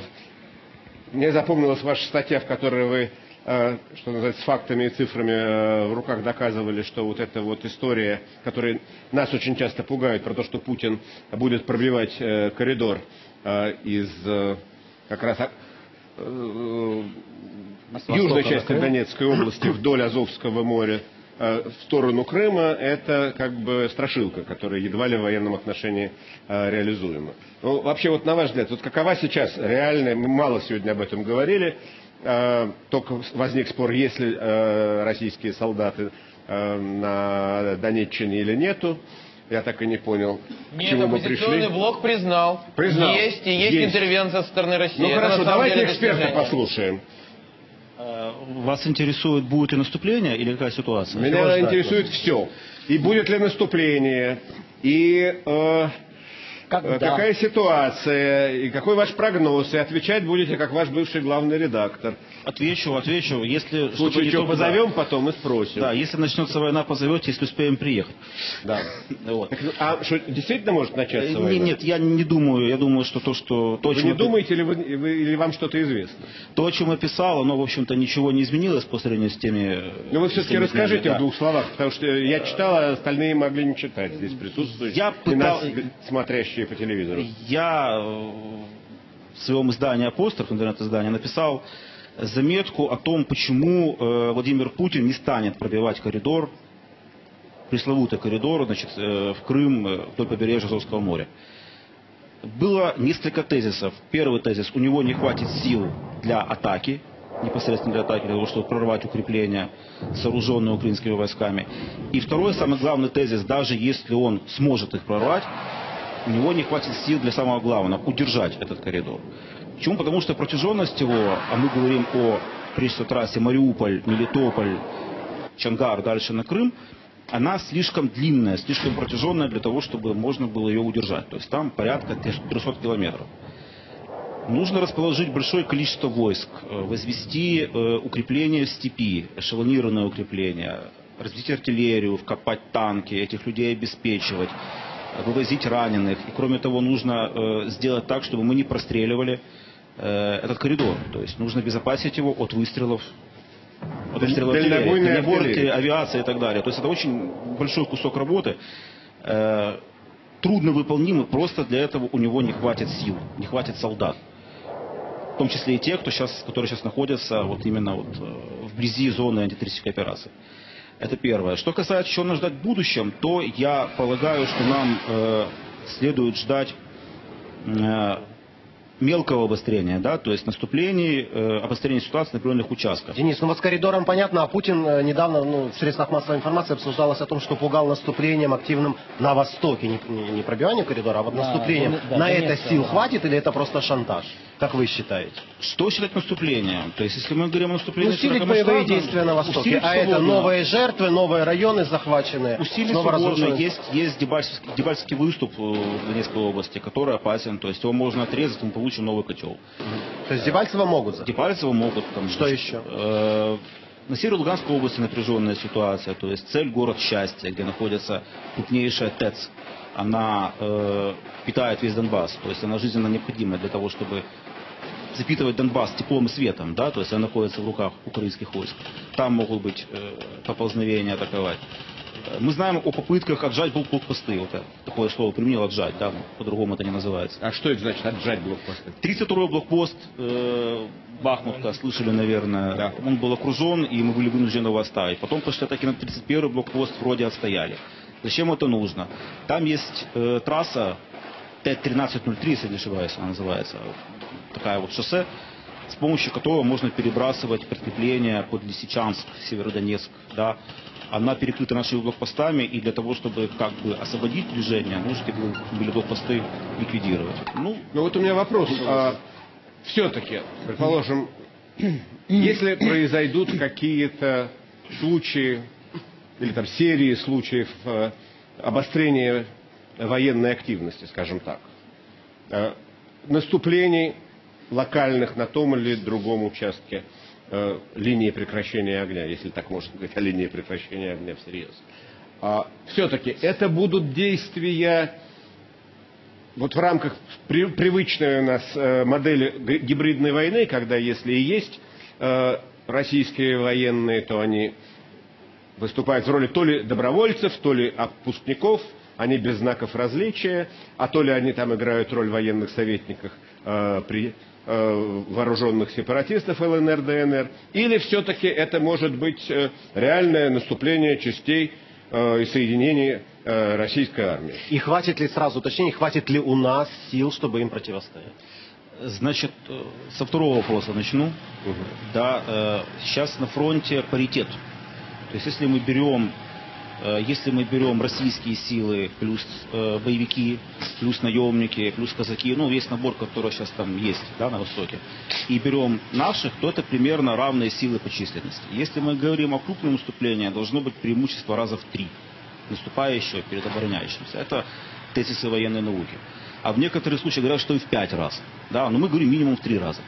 мне запомнилась ваша статья, в которой вы, э, что называется, с фактами и цифрами э, в руках доказывали, что вот эта вот история, которая нас очень часто пугает, про то, что Путин будет пробивать э, коридор э, из э, как раз а, южной части? Донецкой области вдоль Азовского моря в сторону Крыма, это как бы страшилка, которая едва ли в военном отношении реализуема. Ну, вообще, вот на ваш взгляд, вот какова сейчас реальная, мы мало сегодня об этом говорили, только возник спор, есть ли э, российские солдаты э, на Донеччине или нету. Я так и не понял, к Нет, чему мы пришли. блок признал. Признал. Есть и есть, Есть. интервенция со стороны России. Ну Это хорошо, давайте эксперта достижение. послушаем. Э, Вас интересует, будет ли наступление или какая ситуация? Меня интересует все. И будет ли наступление, и э, Когда? какая ситуация, и какой ваш прогноз, и отвечать будете как ваш бывший главный редактор. Отвечу, отвечу. Если В случае чего позовем потом и спросим. Да, если начнется война, позовете, если успеем приехать. Да. Вот. Так, а что, действительно может начаться Э, война? не- Нет, я не думаю. Я думаю, что то, что... То, Вы чем не думаете, или, вы, вы- или вам что-то известно? То, о чем я писал, оно, в общем-то, ничего не изменилось по сравнению с теми... Ну вы все-таки теми расскажите днями, в двух словах, потому что я читал, а остальные могли не читать здесь присутствующие. Я и нас, пытал- смотрящие по телевизору. Я э, в своем издании «Апостроф», интернет-издании, написал заметку о том, почему э, Владимир Путин не станет пробивать коридор, пресловутый коридор, значит, э, в Крым, э, вдоль побережья Азовского моря. Было несколько тезисов. Первый тезис, у него не хватит сил для атаки, непосредственно для атаки, для того, чтобы прорвать укрепления, сооруженные украинскими войсками. И второй, самый главный тезис, даже если он сможет их прорвать, у него не хватит сил для самого главного, удержать этот коридор. Почему? Потому что протяженность его, а мы говорим о, прежде трассе Мариуполь, Мелитополь, Чангар, дальше на Крым, она слишком длинная, слишком протяженная для того, чтобы можно было ее удержать. То есть там порядка 300 километров. Нужно расположить большое количество войск, э, возвести э, укрепления в степи, эшелонированное укрепление, развить артиллерию, вкопать танки, этих людей обеспечивать, вывозить раненых. И кроме того, нужно э, сделать так, чтобы мы не простреливали э, этот коридор. То есть нужно обезопасить его от выстрелов от выстрелов артиллерии, артиллерии. авиации и так далее. То есть это очень большой кусок работы. Э, трудно выполнимый, просто для этого у него не хватит сил, не хватит солдат. В том числе и те, кто сейчас, которые сейчас находятся вот именно вот, э, вблизи зоны антитеррористической операции. Это первое. Что касается, чего нас ждать в будущем, то я полагаю, что нам э, следует ждать э, мелкого обострения, да, то есть наступлений, э, обострения ситуации на определенных участках. Денис, ну вот с коридором понятно, а Путин э, недавно ну, в средствах массовой информации обсуждалось о том, что пугал наступлением активным на Востоке. Не, не- не пробивание коридора, а вот Да, наступлением. да, на это Донецка, сил да. хватит или это просто шантаж? Как вы считаете? Что считать наступлением? То есть, если мы говорим о наступлении Усилить широкомасштабном, боевые действия на Востоке. усилить А это новые жертвы, новые районы захваченные. Усилить свободно. Есть, есть Дебальцевский, Дебальцевский выступ э, в Донецкой области, который опасен. То есть его можно отрезать, мы получим новый котел. То есть Дебальцево могут за? Дебальцево могут. Там, Что еще? Э, на севере Луганской области напряженная ситуация, то есть цель город счастья, где находится крупнейшая ТЭЦ. Она э, питает весь Донбасс, то есть она жизненно необходима для того, чтобы запитывать Донбасс теплом и светом, да, то есть она находится в руках украинских войск. Там могут быть э, поползновения атаковать. Э, Мы знаем о попытках отжать блокпосты. Вот такое слово применил отжать, да, по-другому это не называется. А что это значит отжать блокпосты? 32-й блокпост э, Бахмутка, слышали, наверное. Да. Он был окружен, и мы были вынуждены его оставить. Потом пошли атаки на 31-й блокпост, вроде отстояли. Зачем это нужно? Там есть э, трасса Т-1303, если не ошибаюсь, она называется. Такая вот шоссе, с помощью которого можно перебрасывать подкрепления под Лисичанск, Северодонецк, да. Она перекрыта нашими блокпостами, и для того, чтобы как бы освободить движение, нужно были- блокпосты ликвидировать. Ну, Ну вот у меня вопрос. все-таки, предположим, если произойдут какие-то случаи или там серии случаев э, обострения военной активности, скажем так, э, наступлений локальных на том или другом участке э, линии прекращения огня, если так можно говорить о линии прекращения огня всерьез. А все-таки это будут действия вот в рамках при- привычной у нас э, модели гибридной войны, когда если и есть э, российские военные, то они выступают в роли то ли добровольцев, то ли отпускников, они без знаков различия, а то ли они там играют роль военных советников э, при э, вооруженных сепаратистов ЛНР, ДНР, или все-таки это может быть э, реальное наступление частей э, и соединений э, российской армии. И хватит ли, сразу уточнение, хватит ли у нас сил, чтобы им противостоять? Значит, со второго вопроса начну. Да, э, сейчас на фронте паритет. То есть, если мы берем, если мы берем российские силы плюс э, боевики, плюс наемники, плюс казаки, ну весь набор, который сейчас там есть, да, на востоке, и берем наших, то это примерно равные силы по численности. Если мы говорим о крупном наступлении, должно быть преимущество раза в три наступающего перед обороняющимся. Это тезисы военной науки. А в некоторых случаях говорят, что и в пять раз. Да, но мы говорим минимум в три раза.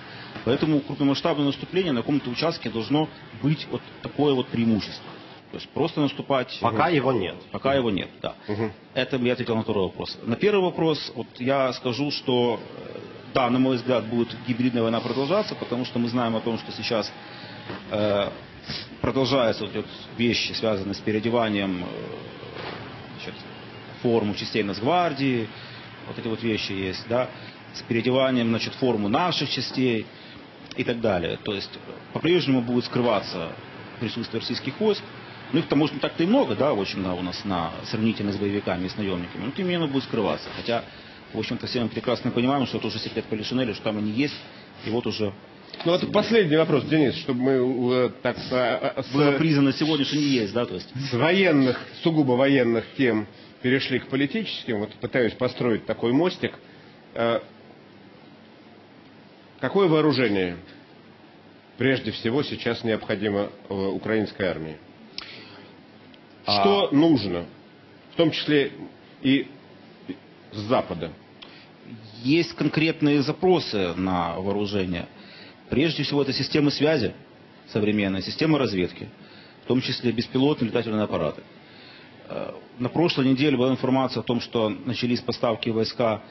Поэтому крупномасштабное наступление на каком-то участке должно быть вот такое вот преимущество. То есть просто наступать... Пока его нет. Пока его нет, да. Это я ответил на второй вопрос. На первый вопрос вот я скажу, что э, да, на мой взгляд, будет гибридная война продолжаться, потому что мы знаем о том, что сейчас э, продолжаются вот эти вот вещи, связанные с переодеванием э, значит, форму частей Нацгвардии, вот эти вот вещи есть, да, с переодеванием, значит, форму наших частей и так далее. То есть по-прежнему будет скрываться присутствие российских войск. Ну, их там, может, так-то и много, да, очень много у нас на, сравнительно с боевиками и с наемниками, но тем не менее будет скрываться. Хотя, в общем-то, все мы прекрасно понимаем, что это уже секрет Полишинеля, что там они есть, и вот уже Ну вот последний вопрос, Денис, чтобы мы э, так э, с- было признано сегодня, что не есть, да, то есть. с военных, сугубо военных тем перешли к политическим. Вот пытаюсь построить такой мостик. Э, Какое вооружение прежде всего сейчас необходимо украинской армии? Что нужно, в том числе и с Запада? Есть конкретные запросы на вооружение. Прежде всего, это системы связи современные, системы разведки, в том числе беспилотные летательные аппараты. Э, На прошлой неделе была информация о том, что начались поставки войска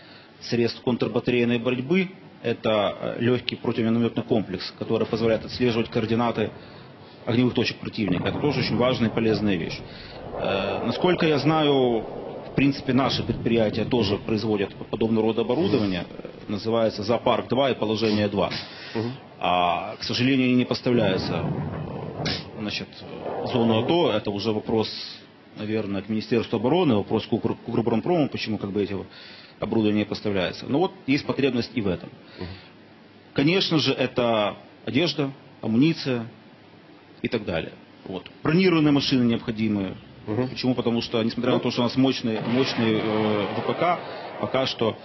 средств контрбатарейной борьбы. Это э, легкий противоминометный комплекс, который позволяет отслеживать координаты огневых точек противника. Это тоже очень важная и полезная вещь. Э, Насколько я знаю, в принципе, наши предприятия тоже производят подобного рода оборудование. Называется «Зоопарк-2» и «Положение 2». А, к сожалению, они не поставляются значит, в зону АТО. Это уже вопрос, наверное, к Министерству обороны, вопрос к Укроборонпрому, почему как бы эти оборудования не поставляются. Но вот есть потребность и в этом. Конечно же, это одежда, амуниция и так далее. Вот. Бронированные машины необходимые. Почему? Потому что, несмотря на то, что у нас мощный, мощный э, ВПК, пока что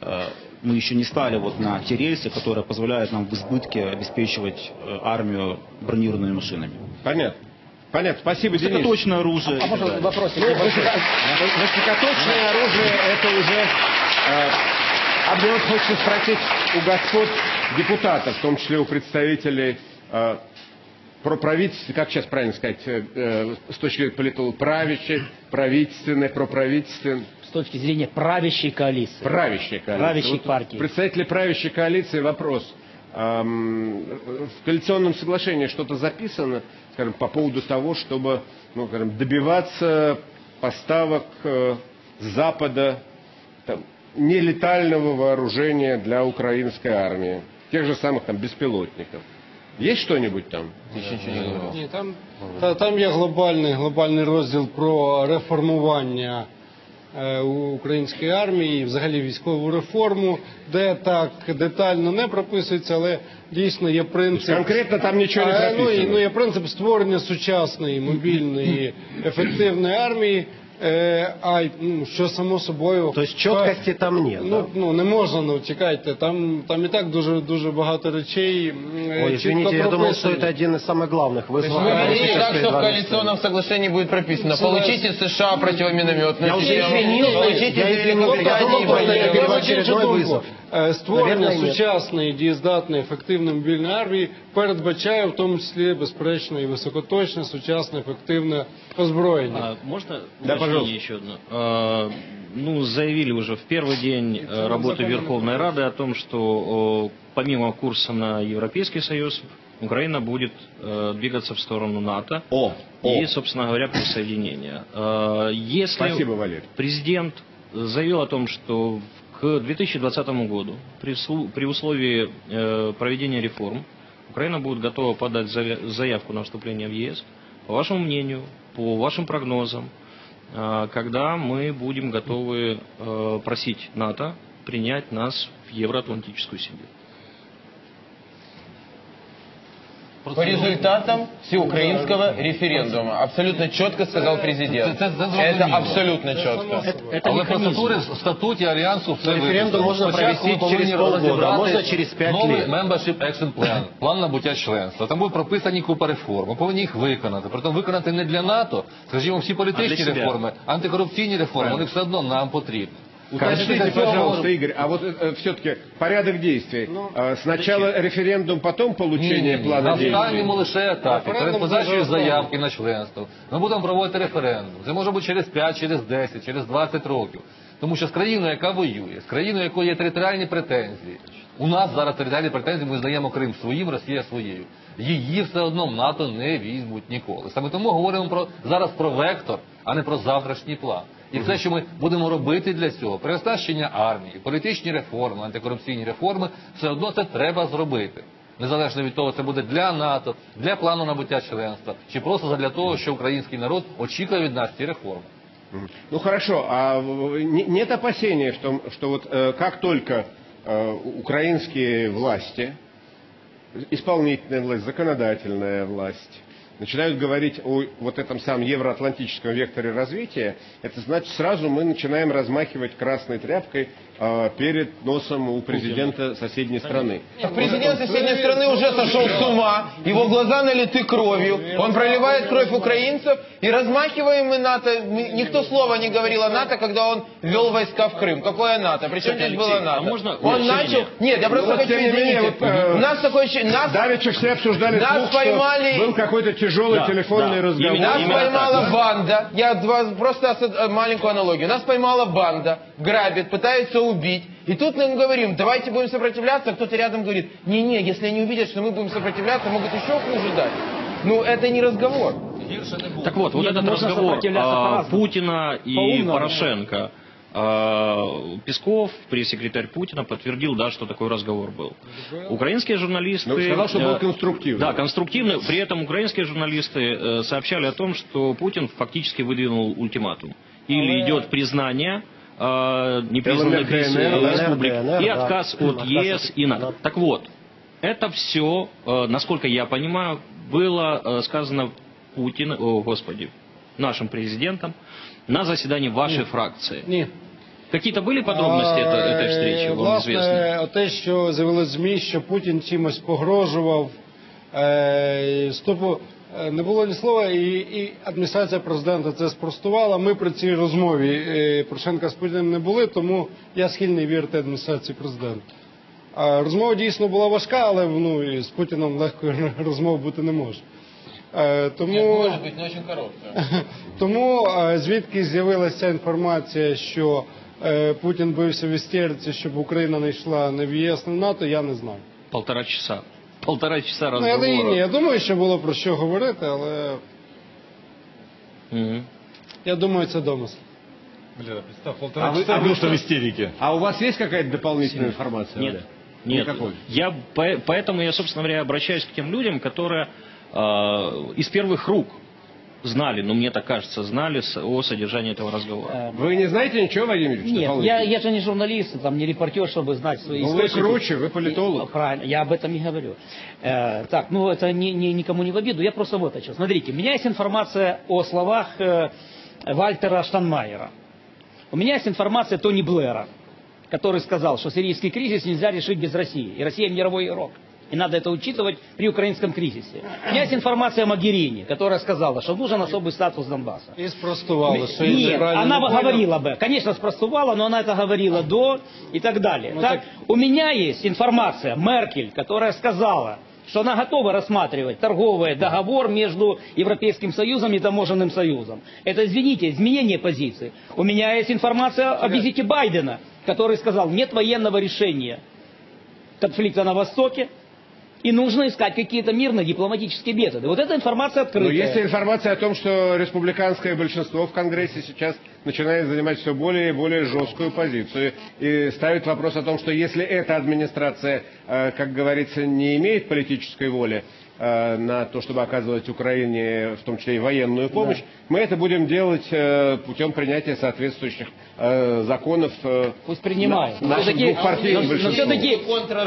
э, мы еще не стали вот на те рельсы, которые позволяют нам в избытке обеспечивать э, армию бронированными машинами. Понятно. Понятно. Спасибо, Денис. Высокоточное оружие. А, так можно вопросик Ну? Высокоточное оружие, это уже... э, а мне вот хочется спросить у господ, депутатов, в том числе у представителей э, проправительства, как сейчас правильно сказать, э, э, с точки зрения политологов, правящей, правительственной, проправительственной, С точки зрения правящей коалиции. правящей коалиции. Правящей Вот партии. Представители правящей коалиции вопрос. Эм, В коалиционном соглашении что-то записано, скажем, по поводу того, чтобы ну, скажем, добиваться поставок э, Запада там, нелетального вооружения для украинской армии, тех же самых там беспилотников. Есть что-нибудь там? Ні, там, та, там є глобальний, глобальний розділ про реформування е, української армії, і взагалі військову реформу, де так детально не прописується, але дійсно є принцип. Конкретно там нічого не А, ну, і- прописано. ну, є принцип створення сучасної, мобільної, ефективної армії. Е, а ну, що само собою. То есть четкости там нет. Ну, ну не можна, ну чекайте, там, там і так дуже дуже багато речей. м, е, Ой, чітко извините, я думал, что прописані. это один из самых главных Вы вызовов. говорите который так, сейчас что в перед вами коалиционном соглашении будет прописано. Получите США противоминометную Я уже систему, извинился, получите я извинился, я думал, Великобритании просто я военную перевожу Я закінчу очередной думку. вызов. Е, Створення Наверное, ні. сучасної, дієздатної, ефективної мобільної армії передбачає в тому числі безперечно і високоточне, сучасне, ефективне озброєння. А можно Да, уточнение пожалуйста. еще одно? А, ну, заявили уже в первый день э, работы Верховной Рады о том, что о, помимо курса на Европейский Союз, Украина будет э, двигаться в сторону НАТО О, и, о. собственно говоря, присоединения. А, Если Спасибо, Валерий. президент заявил о том, что к 2020 году при, при условии э, проведения реформ Украина будет готова подать заявку на вступление в ЕС. По вашему мнению, по вашим прогнозам, э, когда мы будем готовы э, просить НАТО принять нас в евроатлантическую семью? По результатам всеукраинского референдума. Абсолютно четко сказал президент. Это абсолютно четко. Але процедури в статуті Альянсу все Референдум можна провести через полгода, можна через п'ять новий літ. membership action plan, план набуття членства. Там будуть прописані купа реформ. Ми повинні їх виконати. Притом виконати не для НАТО, скажімо, всі А політичні реформи, антикорупційні реформи, вони все одно нам потрібні. Скажите, пожалуйста, Игорь, а вот все-таки порядок действий. Э, Сначала референдум, потом получение Ні-ні-ні. плана На действий. останньому лише етапі, перед подачею заявки на членство. Ми будемо проводити референдум. Це може бути через 5, через 10, через 20 років. Тому що з країною, яка воює, з країною, якої є територіальні претензії, у нас зараз територіальні претензії, ми здаємо Крим своїм, Росія своєю. Її все одно в НАТО не візьмуть ніколи. Саме тому говоримо про зараз про вектор, а не про завтрашній план. І все, що ми будемо робити для цього, переоснащення армії, політичні реформи, антикорупційні реформи, все одно це треба зробити. Незалежно від того, це буде для НАТО, для плану набуття членства, чи просто для того, що український народ очікує від нас ці реформи. Ну хорошо, а нет опасения, что, что вот э, как только э, украинские власти, исполнительная власть, законодательная власть, начинают говорить о вот этом самом евроатлантическом векторе развития, это значит сразу мы начинаем размахивать красной тряпкой перед носом у президента соседней страны. Так президент соседней страны уже сошел с ума, его глаза налиты кровью, он проливает кровь украинцев, и размахиваем мы НАТО, никто слова не говорил о НАТО, когда он ввел войска в Крым. Какое НАТО? Причем здесь было НАТО? а можно Он начал... Нет, я просто Ну, хочу, извините, вот, э, у нас такое ощущение... Нас, Давеча все обсуждали нас слух, что поймали... был какой-то тяжелый Да, телефонный да. разговор. Именно- Нас именно поймала так, да. банда, я два- просто маленькую аналогию, нас поймала банда, грабит, пытается убить, и тут мы им говорим, давайте будем сопротивляться, а кто-то рядом говорит, не-не, если они увидят, что мы будем сопротивляться, могут еще хуже дать. Ну, это не разговор. Так вот, вот Нет, этот разговор а. Путина и По-умному. Порошенко. а, Песков, пресс-секретарь Путина, подтвердил, да, что такой разговор был. Украинские журналисты... Ну, сказал, что был э, конструктивный. Да, конструктивный. При этом украинские журналисты э, сообщали о том, что Путин фактически выдвинул ультиматум. Или идет признание непризнанных ЛНР, рес- республик ДНР, и да. отказ от Отказ ЕС от- и НАТО. Так вот, это все, насколько я понимаю, было э, сказано Путин, о, господи, нашим президентом на заседании вашей фракции. Ні. Какие-то были подробности это- А, этой встречи, е, вам Власне, известны? те, що з'явилось ЗМІ, що Путін чимось погрожував, е, стопу е, не було ні слова, і, і адміністрація президента це спростувала. Ми при цій розмові е, Порошенка з Путіним не були, тому я схильний вірити адміністрації президента. А розмова дійсно була важка, але ну, і з Путіном легко розмов бути не може. Е, Тому... Тому е, звідки з'явилася інформація, що е, Путін бився в істериці, щоб Україна не йшла не в ЄС, не в НАТО, я не знаю. Полтора часа. Полтора часа Ну, але і ні, я думаю, що було про що говорити, але Мгм. я думаю, це домисел. Бля, представь, полтора А вы- часа а вы что? в истерике. А у вас есть какая-то дополнительная информация? Нет. Оля? Нет. Никакой. Я, по- поэтому я, собственно говоря, обращаюсь к тем людям, которые э, из первых рук знали, ну мне так кажется, знали о содержании этого разговора. Вы не знаете ничего, Владимир Ильич, Нет, я, я же не журналист, там, не репортер, чтобы знать свои Ну, вы круче, вы политолог. И- правильно, я об этом не говорю. Э, так, ну это ни- ни- никому не в обиду, я просто вот о чем. Смотрите, у меня есть информация о словах э, Вальтера Штанмайера. У меня есть информация Тони Блэра, который сказал, что сирийский кризис нельзя решить без России. И Россия мировой игрок. И надо это учитывать при украинском кризисе. У меня есть информация Магерини, которая сказала, что нужен особый статус Донбасса. І спростували, що я Нет, она не бы говорила бы, конечно, спростувала, но она это говорила до и так далее. Ну, так, так- у меня есть информация, Меркель, которая сказала, что она готова рассматривать торговый договор между Европейским Союзом и Таможенным Союзом. Это, извините, изменение позиции. У меня есть информация о визите Байдена, который сказал, нет военного решения конфликта на Востоке, и нужно искать какие-то мирные дипломатические методы. Вот эта информация Но открытая. есть информация о том, что республиканское большинство в Конгрессе сейчас начинает занимать все более и более жесткую позицию и ставит вопрос о том, что если эта администрация, э, как говорится, не имеет политической воли на то, чтобы оказывать Украине, в том числе и военную помощь, мы это будем делать э, путем принятия соответствующих э, законов. э, Пусть принимают. на- нашим Все-таки, но, большинством. все-таки,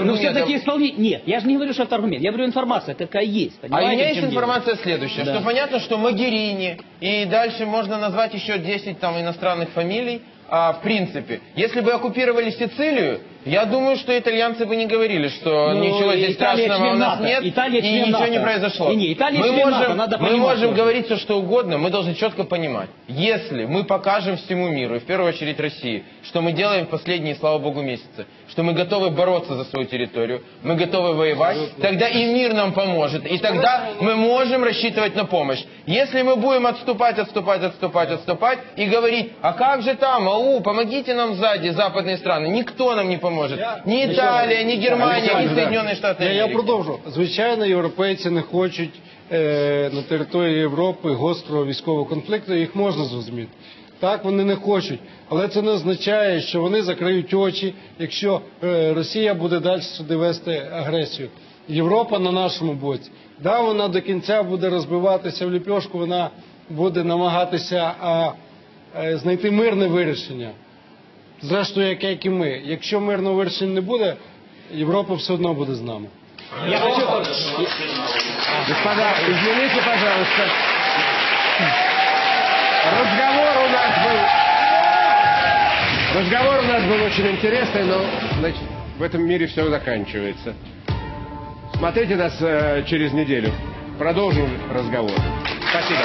но все-таки исполни- Нет, я же не говорю, что это аргумент. Я говорю информация, какая есть. А у меня есть чем дело? информация следующая, Да. что понятно, что Магерини, и дальше можно назвать еще 10 там иностранных фамилий, а, в принципе, если бы оккупировали Сицилию, я думаю, что итальянцы бы не говорили, что Ну, ничего здесь Италия страшного у нас НАТО. нет, Италия и член ничего НАТО. не произошло. Не, не, Италия мы член можем, НАТО, надо мы можем тоже. говорить все, что угодно, мы должны четко понимать, если мы покажем всему миру, и в первую очередь России, что мы делаем в последние, слава богу, месяцы, что мы готовы бороться за свою территорию, мы готовы воевать, тогда и мир нам поможет, и тогда мы можем рассчитывать на помощь. Если мы будем отступать, отступать, отступать, отступать и говорить, а как же там, ау, помогите нам сзади, западные страны, никто нам не поможет. Ни Италия, ни Германия, ни Соединенные Штаты Я, я продовжу. Звичайно, європейці не хочуть е, на території Європи гострого військового конфлікту, їх можна зрозуміти. Так, вони не хочуть. Але це не означає, що вони закриють очі, якщо е, Росія буде далі сюди вести агресію. Європа на нашому боці. Да, вона до кінця буде розбиватися в ліпьошку, вона буде намагатися а, е, знайти мирне вирішення. Зрештою, яке як і ми. Якщо мирного вирішення не буде, Європа все одно буде з нами. Я хочу... Господа, извините, пожалуйста. Разговор у нас был... Разговор у нас был очень интересный, но значит, в этом мире все заканчивается. Смотрите нас э, через неделю. Продолжим разговор. Спасибо.